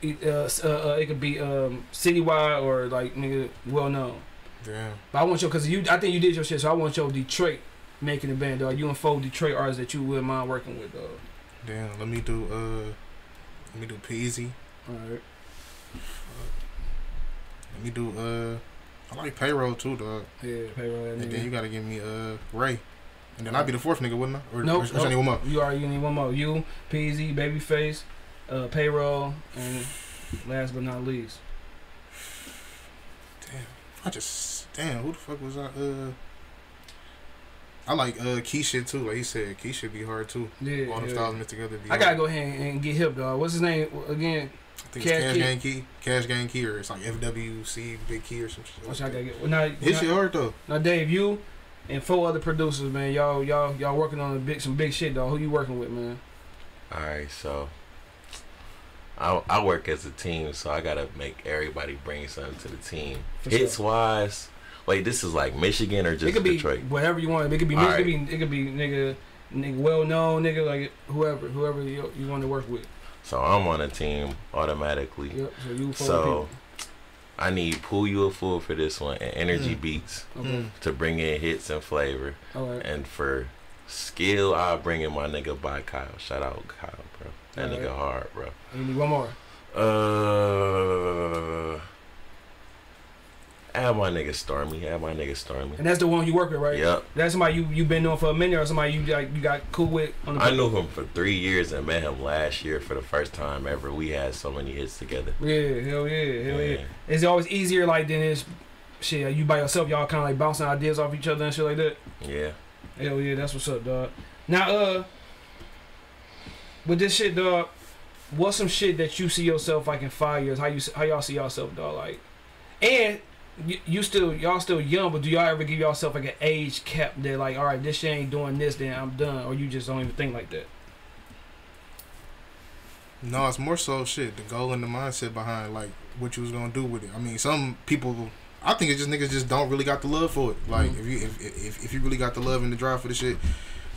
It, uh, uh, uh, it could be um, citywide or like nigga well known. Damn. But I want your because you, I think you did your shit, so I want your Detroit making a band, dog. You and four Detroit artists that you wouldn't mind working with, dog. Damn. Let me do. Uh, let me do Peezy. All right. Let me do. Uh, I like payroll too, dog. Yeah, payroll And then you gotta give me uh Ray. And then I'd be the fourth nigga, wouldn't I? Or, Nope. or, or I need one more? You are you need one more. You, Peezy, Babyface, uh, payroll, and last but not least. Damn. I just damn. Who the fuck was I? Uh. I like uh key shit too. Like he said, key should be hard too. Yeah. All them yeah. styles mixed together. Be I gotta go ahead and get hip, dog. What's his name again? I think Cash it's Cash Key. Gang Key, Cash Gang Key, or it's like FWC Big Key or some shit. Which Like I gotta get. Well, now, His shit hard though. now, Dave, you and four other producers, man. Y'all, y'all, y'all working on a big, some big shit, dog. Who you working with, man? All right, so I, I work as a team, so I gotta make everybody bring something to the team. For Hits sure. wise, wait, this is like Michigan or It just could be Detroit? whatever you want. It could be All it could be it could be nigga nigga well known nigga like whoever whoever you, you want to work with. So I'm on a team automatically. Yep. So you fuck So I need Pull You a Fool for this one and Energy Mm. Beats. Okay. Mm. to bring in hits and flavor. All right. And for skill, I'll bring in my nigga by Kyle. Shout out Kyle, bro. That Alright. nigga hard, bro. You need one more. Uh, add my nigga Stormy. Add my nigga Stormy. And that's the one you work with, right? Yep. That's somebody you you been known for a minute, or somebody you like you got cool with. On the I knew him for three years and met him last year for the first time ever. We had so many hits together. Yeah, hell yeah, hell yeah. Yeah. It's always easier like than it's shit. You by yourself, y'all kind of like bouncing ideas off each other and shit like that. Yeah. Hell yeah, that's what's up, dog. Now, uh, with this shit, dog, what's some shit that you see yourself like in five years? How you how y'all see yourself, dog? Like, and you, you still y'all still young, but do y'all ever give yourself like an age cap that like, all right, this shit ain't doing this, then I'm done, or you just don't even think like that? No, it's more so shit. The goal and the mindset behind like what you was gonna do with it. I mean, some people. I think it's just niggas just don't really got the love for it. Like Mhm. if you if, if if you really got the love and the drive for the shit,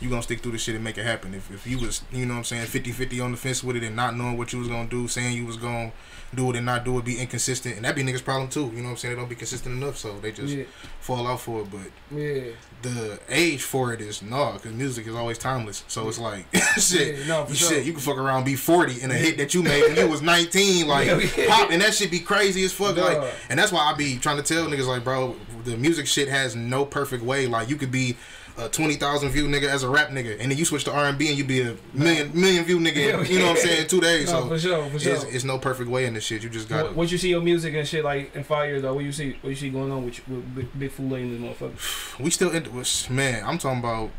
you gonna stick through the shit and make it happen. If if you was you know what I'm saying 50-50 on the fence with it and not knowing what you was gonna do, saying you was gonna do it and not do it, be inconsistent, and that be niggas problem too. You know what I'm saying? They don't be consistent enough, so they just yeah, fall out for it. But yeah, the age for it is no, because music is always timeless. So it's like shit. yeah, no, Shit, sure. you can fuck around, be forty, and a hit that you made when you was nineteen, like Yeah, yeah. pop, and that shit be crazy as fuck. Like, and that's why I be trying to tell niggas like, bro, the music shit has no perfect way. Like, you could be a twenty thousand view nigga as a rap nigga, and then you switch to R and B, and you be a million million view nigga. Yeah, you know what I'm saying? Two days. no, so for sure, for sure. it's, it's no perfect way in this shit. You just got What, what you see your music and shit like in five years though? What you see? What you see going on with, with Big, Fool and this motherfucker? we still was- man i'm talking about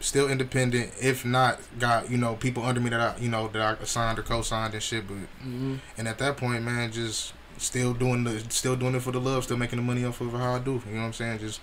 still independent if not got you know people under me that i you know that i signed or co-signed and shit but Mm-hmm. and at that point man just still doing the still doing it for the love still making the money off of how i do you know what i'm saying just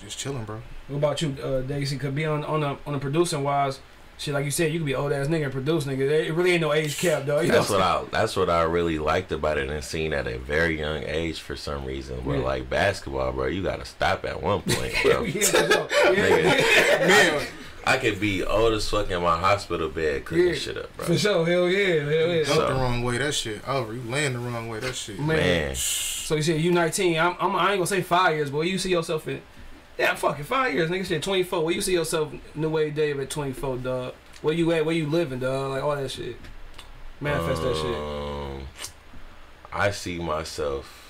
just chilling bro What about you, uh, Daisy? Could be on on the on the producing wise, shit like you said, you could be old ass nigga and produce nigga. It really ain't no age cap, though. You That's know what I that's what I really liked about it and seen at a very young age for some reason. Where Yeah. like basketball, bro, you gotta stop at one point, bro. yeah, for yeah, Nigga. man I could be old as fuck in my hospital bed cooking Yeah, shit up, bro. for sure. Hell yeah, hell yeah. Up So- the wrong way that shit over you laying the wrong way that shit Man. Man, So you said you 19. I'm, I'm I ain't gonna say five years, but you see yourself in? Yeah, fucking five years, nigga. Shit, 24. Where you see yourself, NuWave Dave at 24, dog? Where you at? Where you living, dog? Like all that shit. Manifest that shit. Um, I see myself.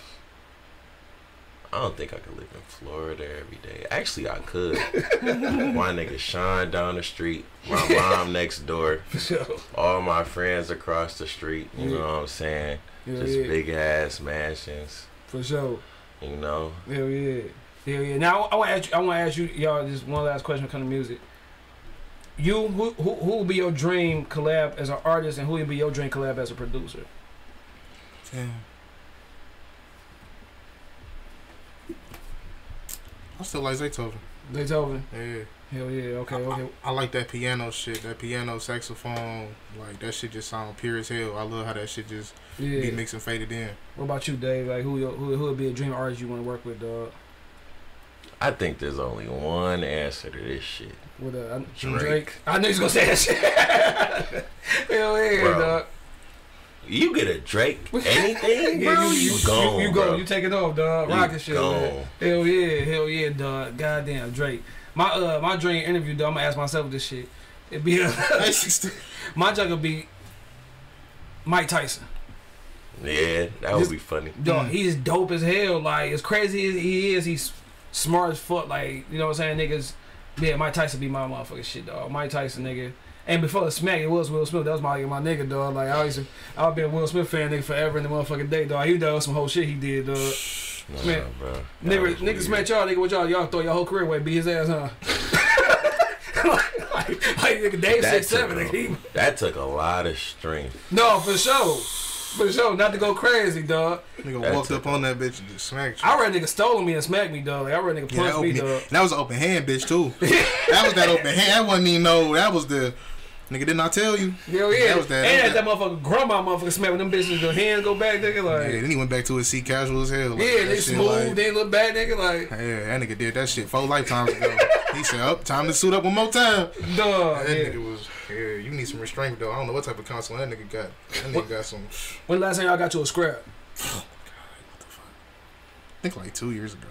I don't think I could live in Florida every day. Actually, I could. my nigga Sean down the street, my mom next door, For sure. all my friends across the street. You Yeah. know what I'm saying? Hell Just yeah. big ass mansions. For sure. You know. Hell yeah. Hell yeah. Now I want to ask you. I want to ask you, y'all, just one last question. Kind of music. You who who who will be your dream collab as an artist, and who will be your dream collab as a producer? Damn. I still like Zaytoven. Beethoven. Yeah. Hell yeah. Okay. Okay. I like that piano shit, that piano saxophone, like that shit just sound pure as hell. I love how that shit just be Yeah. mixed and faded in. What about you, Dave? Like who who who would be a dream artist you want to work with, dog? I think there's only one answer to this shit. With uh, Drake. Drake. I knew he was gonna say that shit. Hell yeah, Bro. dog. You get a Drake anything, Yeah, bro? you, you, gone, you, you go. You take it off, dog. You Rocket shit, man. Hell yeah, hell yeah, dog. Goddamn Drake. My uh my dream interview, dog. I'm gonna ask myself this shit. It'd be uh, my job would be Mike Tyson. Yeah, that would Just- be funny. Dog, he's dope as hell. Like as crazy as he is, he's smart as fuck. Like you know what I'm saying, niggas. Yeah, Mike Tyson be my motherfucking shit, dog. Mike Tyson, nigga. And before the smack, it was Will Smith. That was my my nigga, dog. Like I to, I've been a Will Smith fan nigga forever in the motherfucking day, dog. He done some whole shit he did, dog. Nah, Man. That Nigga, niggas smack y'all, nigga. What y'all? Y'all throw your whole career away, beat his ass, huh? like, like, like, nigga, Dave That six seven, nigga. He, That took a lot of strength. no, for sure, for sure. Not to go crazy, dog. Nigga That's walked it. up on that bitch and just smacked you. I read nigga stole me and smacked me, dog. Like, I read nigga Yeah, that, punched me, open, dog. and that was an open hand bitch too. that was that open hand. That wasn't even no. That was the Nigga, didn't I tell you? Hell yeah. That was that- and that that, motherfucker grandma motherfucker smell when them bitches their hands go back, nigga. Like, yeah, then he went back to his seat casual as hell. Like, they that smooth, like- they look back, nigga. Like, Yeah, that nigga did that shit four lifetimes ago. he said, "Up, time to suit up one more time." dog. That Yeah. nigga was, yeah, you need some restraint though. I don't know what type of console that nigga got. That nigga got some, When the last time y'all got to a scrap? Oh my god, what the fuck? I think like two years ago.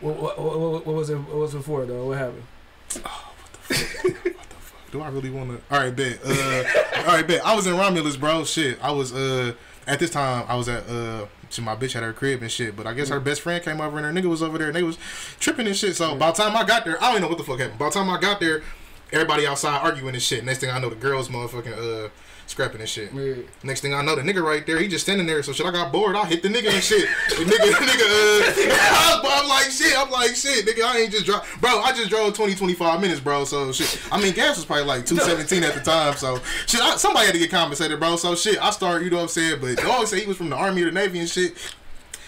What, what, what, what, was it? What was it for, though? What happened? Oh, what the fuck? what the fuck? Do I really want to? All right, bet. Uh, all right, bet. I was in Romulus, bro. Shit, I was uh at this time I was at uh. So my bitch had her crib and shit, but I guess her best friend came over and her nigga was over there and they was tripping and shit. So by the time I got there, I don't even know what the fuck happened. By the time I got there, everybody outside arguing and shit. Next thing I know, the girls motherfucking uh scrapping and shit. Yeah. Next thing I know, the nigga right there, he just standing there. So shit, I got bored. I hit the nigga and shit. The nigga, the nigga, uh, I'm like shit. I'm like shit, nigga. I ain't just drove, bro. I just drove 20, 25 minutes, bro. So shit. I mean, gas was probably like two seventeen at the time. So shit, I, somebody had to get compensated, bro. So shit, I started, you know what I'm saying. But always say he was from the army or the navy and shit.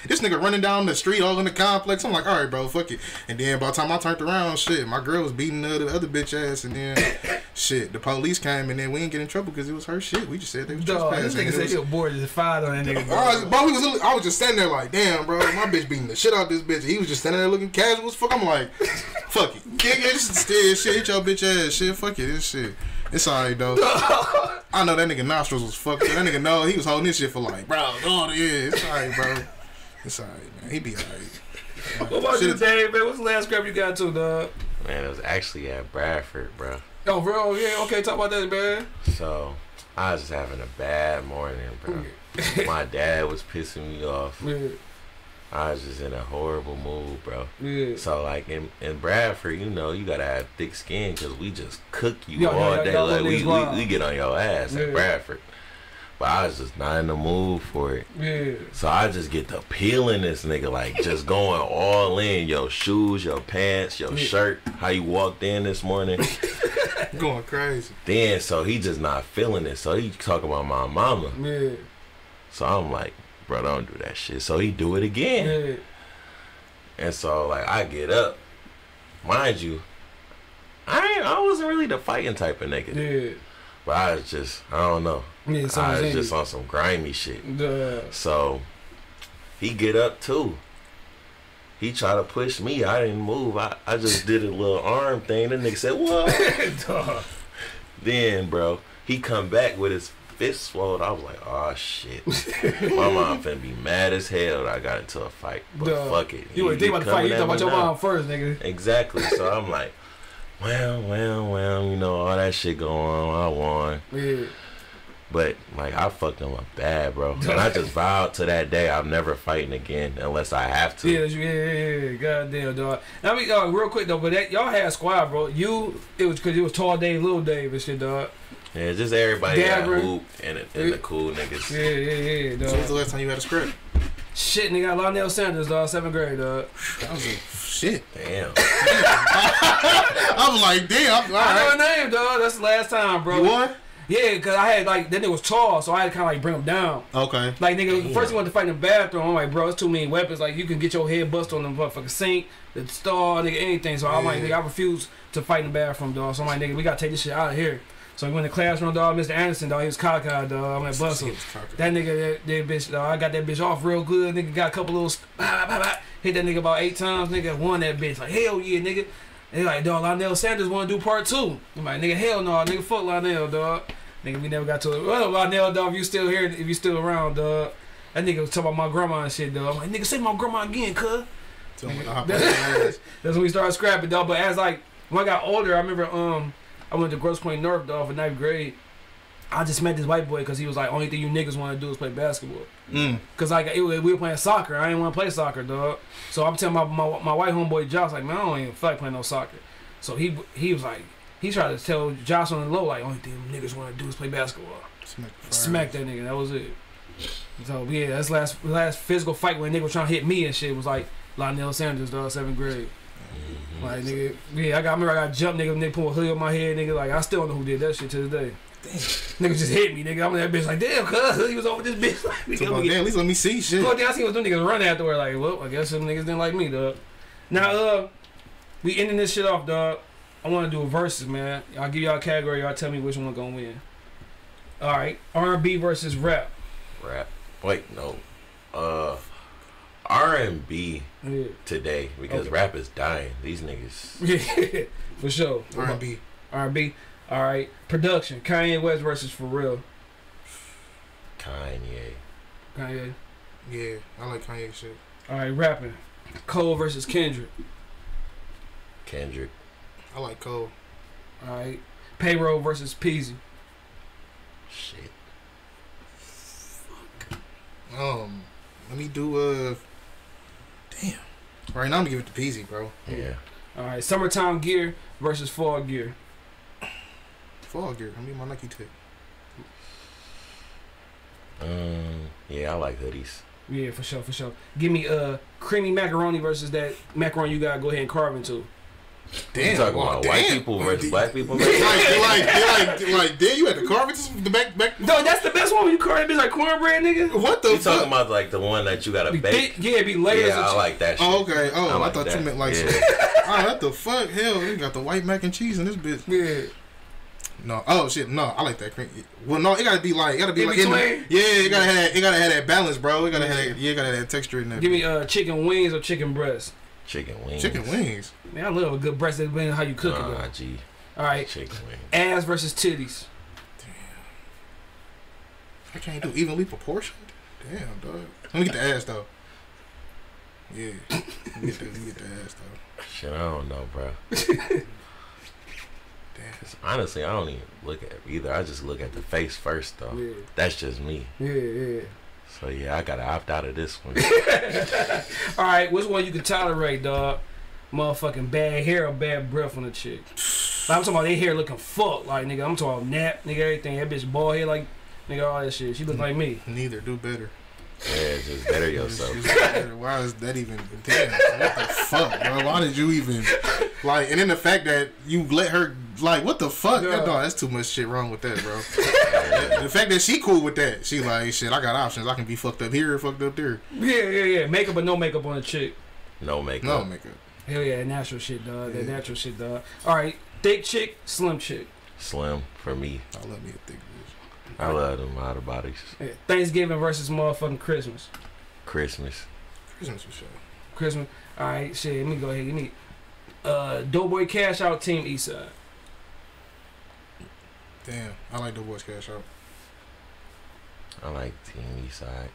This nigga running down the street all in the complex. I'm like, all right, bro, fuck it. And then by the time I turned around, shit, my girl was beating the other, other bitch ass. And then, shit, the police came and then we didn't get in trouble because it was her shit. We just said they was Dog, this nigga said was- he was bored as fired on that nigga. I was, bro, we was, I was just standing there like, damn, bro, my bitch beating the shit out this bitch. He was just standing there looking casual as fuck. I'm like, fuck it. Nigga, this still shit. Hit your bitch ass. Shit, fuck it. This shit. It's alright, though. I know that nigga nostrils was fucked. That nigga know he was holding this shit for like, bro, oh, yeah, it's alright, bro. It's alright, man. He be alright. What about you, Shit. Dave, man? What's the last scrap you got to, dog? Man, it was actually at Bradford, bro. Oh, bro, yeah, okay, talk about that, man. So I was just having a bad morning, bro. My dad was pissing me off. Yeah, I was just in a horrible mood, bro. yeah. So like in, in Bradford, you know, you gotta have thick skin because we just cook you Yeah, yeah, all yeah, day. y'all like we, we, we get on your ass Yeah. at Bradford. But I was just not in the mood for it. Yeah. So I just get to peeling this nigga, like just going all in. Your shoes, your pants, your Yeah. shirt, how you walked in this morning. Going crazy. then so he just not feeling it. So he talking about my mama. Yeah. So I'm like, bro, don't do that shit. So he do it again. Yeah. And so like I get up, mind you, I ain't, I wasn't really the fighting type of nigga, Yeah. but I was just I don't know. Yeah, I was just on some grimy shit. Duh. So he get up too. He try to push me. I didn't move. I, I just did a little arm thing. The nigga said, "What?" Then, bro, he come back with his fist swollen. I was like, "Oh shit." My mom finna be mad as hell that I got into a fight. But Duh. fuck it. You ain't think about the fight. You talking about your now. mom first, nigga. Exactly. So I'm like, well, well, well, you know, all that shit going on. I won. Yeah. But, like, I fucked him up bad, bro. And I just vowed to that day I'm never fighting again unless I have to. Yeah, yeah, yeah, yeah. Goddamn, dog. I mean, uh, real quick though, but that y'all had a squad, bro. You, it was because it was tall Dave, little Dave, and shit, dog. Yeah, just everybody got Dabber. hoop and, and the cool niggas. Yeah, yeah, yeah, So when was the last time you had a script? Shit, nigga, Lionel Sanders, dog, seventh grade, dog. That was a shit. Damn. I'm like, damn. All I know right. her name, dog. That's the last time, bro. You won? Yeah, cause I had like that nigga was tall, so I had to kind of like bring him down. Okay. Like nigga, Damn. first he wanted to fight in the bathroom. I'm like, bro, it's too many weapons. Like you can get your head bust on the motherfucking sink, the stall, nigga, anything. So I'm like, Yeah. nigga, I refuse to fight in the bathroom, dog. So I'm like, nigga, we gotta take this shit out of here. So we went to the classroom, dog. Mr. Anderson, dog, he was cockeyed, dog. I'm like, bust him. That nigga, that, that bitch, dog, I got that bitch off real good. Nigga got a couple little, st- bah, bah, bah, hit that nigga about eight times. Nigga won that bitch. Like hell yeah, nigga. They like, dog, Lionel Sanders want to do part two. I'm like, nigga, hell no, nigga, fuck Lionel, dog. Nigga, we never got to it. Well, Lionel, dog, if you still here, if you still around, dog. That nigga was talking about my grandma and shit, dog. I'm like, nigga, say my grandma again, cuz. Tell me to hop on your ass. That's when we started scrapping, dog. But as like when I got older, I remember um I went to Grosse Pointe North, dog, for ninth grade. I just met this white boy because he was like, only thing you niggas want to do is play basketball. Mm. Cause like it, we were playing soccer, I didn't want to play soccer, dog. So I'm telling my, my my white homeboy Josh, like, man, I don't even feel like playing no soccer. So he he was like, he tried to tell Josh on the low, like, only thing niggas want to do is play basketball. Smack. Smack that nigga. That was it. So yeah, that's last last physical fight when nigga was trying to hit me and shit was like Lionel Sanders, dog, seventh grade. Mhm. Like nigga, yeah, I got. I remember I got jumped, nigga. Nigga put a hoodie on my head, nigga. Like I still don't know who did that shit to this day. Nigga just hit me, nigga. I'm in that bitch like, damn, cuz he was over this bitch. Like, Talking nigga, about, I'm damn, at least let me see shit. Go down, I see what them niggas run afterward. Like, well, I guess some niggas didn't like me, dog. Now, uh, we ending this shit off, dog. I want to do a versus, man. I'll give y'all a category. Y'all tell me which one gonna win. All right, R&B versus rap. Rap. Wait, no. Uh, R and B Yeah, today because Okay. rap is dying. These niggas. yeah, for sure. R&B. R&B. All right, production. Kanye West versus Pharrell. Kanye. Kanye. Yeah, I like Kanye shit. All right, rapping. Cole versus Kendrick. Kendrick. I like Cole. All right, payroll versus Peezy. Shit. Fuck. Um, let me do uh. Damn. All right, now I'm gonna give it to Peezy, bro. Yeah. All right, summertime gear versus fall gear. Fall gear. I mean my Nike tip. Um. Yeah, I like hoodies. Yeah, for sure, for sure. Give me uh creamy macaroni versus that macaroni you gotta go ahead and carve into. Damn. you talking wow, about white damn. people versus Like, black people? Like, like, like, like, damn, you had to carve it the back, back. No, that's the best one when you carve it bitch like cornbread, nigga. What the You fuck? talking about like the one that you gotta Be bake? thick, yeah, be layers Yeah, I chi- like that shit. Oh, okay. Oh, I I, like thought you meant like. Yeah. some- oh, what the fuck? Hell, you got the white mac and cheese in this bitch. Yeah. No. Oh shit. No, I like that cream. Well, no, it gotta be like, it gotta be In like. In the, yeah, it gotta have, that, it gotta have that balance, bro. It gotta Yeah. have, that, yeah, it gotta have that texture in there. Give me uh chicken wings or chicken breast. Chicken wings. chicken wings. Man, I love a good breast depending on how you cook it Nah, though. G. All right, Chicken wings. ass versus titties. Damn. I can't do evenly proportioned. Damn, dog. Let me get the ass though. Yeah, let me get the, let me get the ass though. Shit, I don't know, bro. Damn. 'Cause honestly, I don't even look at either. I just look at the face first, though. Yeah, That's just me. yeah, yeah. So yeah, I gotta opt out of this one. All right, which one you can tolerate, dog? Motherfucking bad hair or bad breath on a chick. Like, I'm talking about their hair looking fucked, like nigga. I'm talking about nap, nigga, everything. That bitch bald head, like nigga, all that shit. She look like me. Neither do better. yeah, just better yourself. Just- just better. Why is that even? Damn. What the fuck, bro? Why did you even like? And then the fact that you let her like, what the fuck? Yeah. That dog, that's too much shit wrong with that, bro. the fact that she cool with that, she like, shit. I got options. I can be fucked up here, fucked up there. Yeah, yeah, yeah. Makeup or no makeup on a chick. No makeup. No makeup. Hell yeah, natural shit, dog. That natural shit, dog. All right, thick chick, slim chick. Slim for me. I love me a thick bitch. I love them outer bodies. Yeah, Thanksgiving versus motherfucking Christmas. Christmas. Christmas for sure. Christmas. All right, shit. Let me go ahead. Give me uh, Doughboy Cash Out Team Eastside. Damn, I like the boys cash out. I like Team Eastside.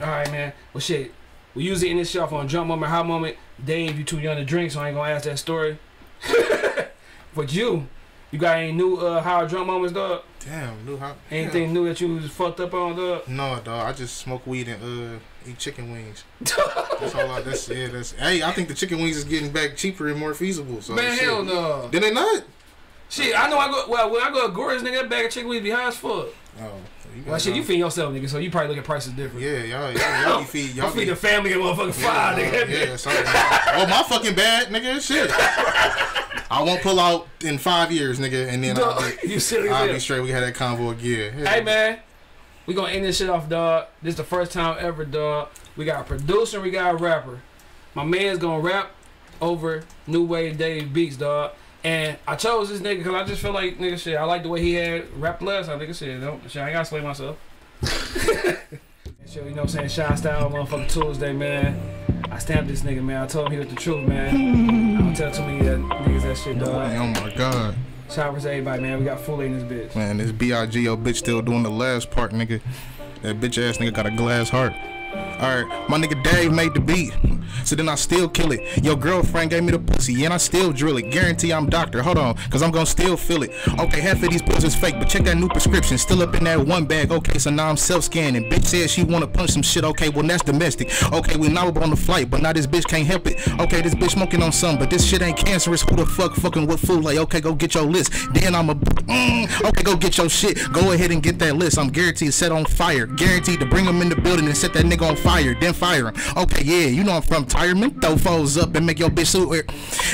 All right, man. Well, shit. We usually in this shit off on jump moment, hot moment. Dave, you too young to drink, so I ain't gonna ask that story. but you, you got any new uh, how drunk moments, dog? Damn, new how? Anything new that you was fucked up on, dog? No, dog. I just smoke weed and uh eat chicken wings. that's all I. That's yeah. That's hey. I think the chicken wings is getting back cheaper and more feasible. So man, shit. hell no. Did they not? Shit, I know I go. Well, when I go to Gore's, nigga, that bag of chicken wings be high as fuck. Oh, you Well, shit, you feed yourself, nigga, so you probably look at prices different. Yeah, y'all, y'all, y'all be feed. Y'all Y'all feed be the family and motherfucking five, yeah, nigga. Yeah, so, oh my fucking bad, nigga. Shit. I won't pull out in five years, nigga, and then I'll be, you silly I'll be straight. We had that convo again. Yeah. Hey man, we gonna end this shit off, dog. This is the first time ever, dog. We got a producer, we got a rapper. My man's gonna rap over NuWave Dave Beats, dog. And I chose this nigga because I just feel like nigga shit. I like the way he had rap last time, nigga shit. Don't shit. I ain't gotta explain myself. shit, you know what I'm saying? Shine style, motherfucking Tuesday, man. I stamped this nigga, man. I told him he was the truth, man. I don't tell too many that niggas that shit, dog. Oh my god, Shout out to everybody, man. We got Fully in this bitch. man, this Big yo bitch still doing the last part, nigga. That bitch ass nigga got a glass heart. Alright, my nigga Dave made the beat. So then I still kill it. Your girlfriend gave me the pussy, and I still drill it. Guarantee I'm doctor. Hold on, cause I'm gonna still feel it. Okay, half of these pills is fake, but check that new prescription. Still up in that one bag. Okay, so now I'm self scanning. Bitch said she wanna punch some shit. Okay, well that's domestic. Okay, we now on the flight, but now this bitch can't help it. Okay, this bitch smoking on some, but this shit ain't cancerous. Who the fuck fucking with food? Like, okay, go get your list. Then I'm a. Mm, okay, go get your shit. Go ahead and get that list. I'm guaranteed set on fire. Guaranteed to bring him in the building and set that nigga on fire. Fire, then fire him. Okay, yeah, you know I'm from retirement. Throw foes up and make your bitch suit.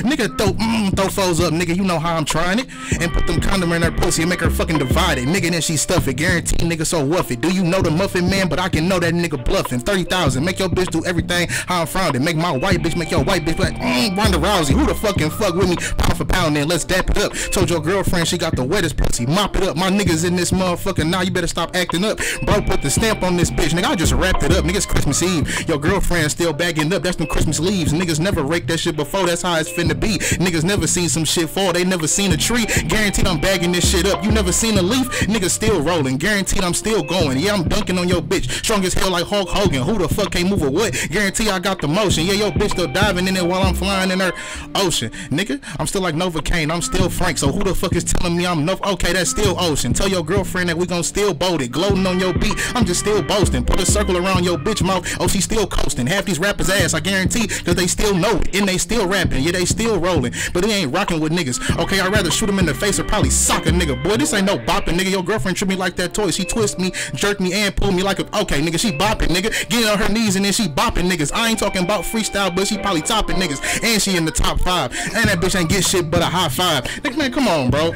Nigga, throw mm, throw foes up, nigga. You know how I'm trying it. And put them condom in her pussy and make her fucking divide it. Nigga, then she stuff it. Guarantee nigga so wuff it. Do you know the muffin man? But I can know that nigga bluffing. 30,000. Make your bitch do everything how I'm frowned it. Make my white bitch make your white bitch like, mm, Ronda Rousey. Who the fucking fuck with me? Pound for pound then. Let's dap it up. Told your girlfriend she got the wettest pussy. Mop it up. My niggas in this motherfucker. Now you better stop acting up. Bro, put the stamp on this bitch. Nigga, I just wrapped it up. Niggas Christmas Eve. Your girlfriend still bagging up. That's them Christmas leaves. Niggas never raked that shit before. That's how it's finna be. Niggas never seen some shit fall. They never seen a tree. Guaranteed I'm bagging this shit up. You never seen a leaf. Niggas still rolling. Guaranteed I'm still going. Yeah, I'm dunking on your bitch. Strong as hell like Hulk Hogan. Who the fuck can't move a what? Guarantee I got the motion. Yeah, your bitch still diving in it while I'm flying in her ocean. Nigga, I'm still like Novocaine. I'm still Frank. So who the fuck is telling me I'm no? Okay, that's still ocean. Tell your girlfriend that we gon' still boat it. Gloating on your beat. I'm just still boasting. Put a circle around your bitch Oh, she still coasting. Half these rappers ass, I guarantee, cause they still know it. And they still rapping. Yeah, they still rolling. But they ain't rocking with niggas. Okay, I'd rather shoot him in the face or probably sock a nigga. Boy, this ain't no bopping, nigga. Your girlfriend treat me like that toy. She twist me, jerk me, and pull me like a. Okay, nigga, she bopping, nigga. Getting on her knees and then she bopping niggas. I ain't talking about freestyle, but she probably topping niggas. And she in the top five. And that bitch ain't get shit but a high five. Nigga, man, come on, bro.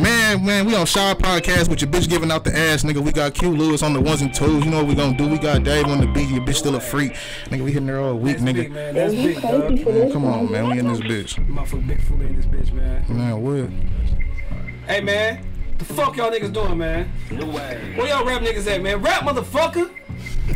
Man, man, we on Shy Podcast with your bitch giving out the ass, nigga. We got Q Lewis on the ones and twos. You know what we gonna do? We got Dave on the beat. Your bitch still a freak. Nigga, we hitting her all week, That's nigga. big, man. That's big, dog. Man, come on, man. We in this bitch. Motherfucker, big fool in this bitch, man. Man, what? Hey, man. The fuck y'all niggas doing, man? No way. Where y'all rap niggas at, man? Rap, motherfucker.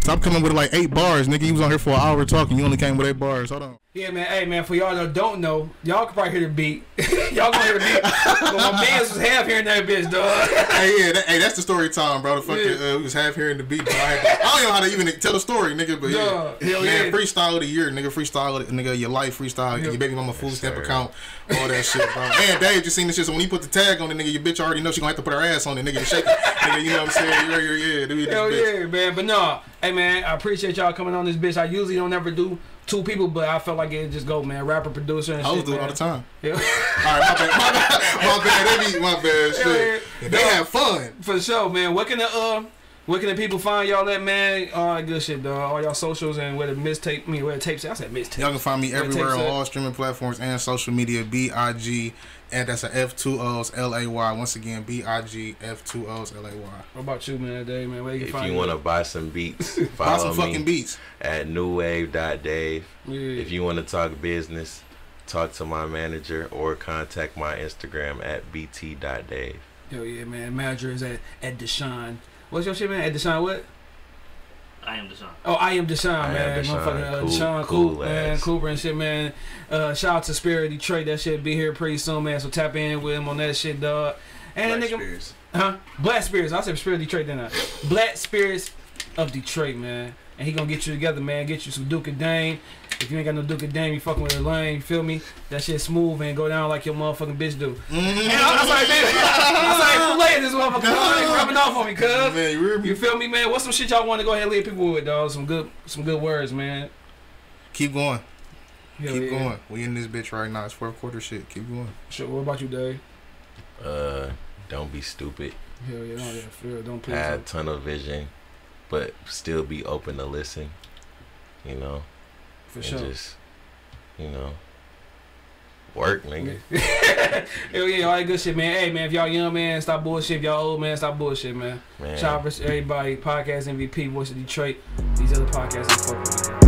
Stop coming with like eight bars, nigga. You was on here for an hour talking. You only came with eight bars. Hold on. Yeah, man. Hey, man. For y'all that don't know, y'all can probably hear the beat. y'all gonna hear the beat. but my man's was half hearing that bitch, dog. hey, yeah, that, hey, that's the story time, bro. The fucking Yeah. uh, we was half hearing the beat, bro. I, to- I don't know how to even tell a story, nigga. But yeah, Yeah, hell man, yeah. freestyle of the year, nigga. Freestyle, of the- nigga. Your life freestyle, your baby mama food stamp sir. account, all that shit, bro. And Dave just seen this shit, so when he put the tag on it, nigga, your bitch already know she gonna have to put her ass on it, nigga. To shake it, nigga. You know what I'm saying? Yeah, yeah, yeah. Dude, this Hell bitch. yeah, man. But no, hey man, I appreciate y'all coming on this bitch. I usually don't ever do two people, but I felt like it just go, man. Rapper, producer, and I was shit. doing it all the time. Yeah. All right, my bad, my bad, my bad. They be my bad. Shit. Yeah, They have fun. For sure, man. Where can the uh, where can the people find y'all at, man? All that good shit, dog. All y'all socials and where the mixtape, me where the tapes. I said mixtape. Y'all can find me Where everywhere on all streaming platforms and social media. B I G, and that's a F two O's L A Y. Once again, B I G F two O's L A Y. What about you, man? Dave, man. Where you can If find you want to buy some beats, Buy follow some fucking beats. at nuwave.dave. Yeah. If you want to talk business, talk to my manager or contact my Instagram at bt.dave. Hell yeah, man. Manager is at at Deshaun. What's your shit, man? At Deshaun what? I am Deshaun. Oh, I am Deshaun, I am man. Deshaun. Motherfucking uh, Cool- Deshaun, cool cool, man, ass. Cooper and shit, man. Uh, shout out to Spirit Detroit. That shit be here pretty soon, man. So tap in with him on that shit, dog. And that nigga, huh? Black Spirits. I said Spirit Detroit, then I. Black Spirits of Detroit, man. And he gonna get you together, man. Get you some Duke of Dane. If you ain't got no Duke of Dane, you fucking with a lane. You feel me? That shit smooth and go down like your motherfucking bitch do. Mm-hmm. And I was like, man, I was like, filet this motherfucker. Nah. rubbing off on me, cuz. Man, you hear me? You feel me, man? What's some shit y'all want to go ahead and leave people with, dog? Some good, some good words, man. Keep going. Hell Keep yeah. going. We in this bitch right now. It's fourth quarter shit. Keep going. Sure. What about you, Dave? Uh, don't be stupid. Hell yeah, no, yeah, for real. Don't please. Have tunnel vision, but still be open to listen. You know, for and sure. just you know, work, nigga. Hell yeah, all that good shit, man. Hey, man, if y'all young, man, stop bullshit. If y'all old, man, stop bullshit, man. Man. Shout out to everybody. Podcast MVP, Voice of Detroit. These other podcasts, I'm fucking with.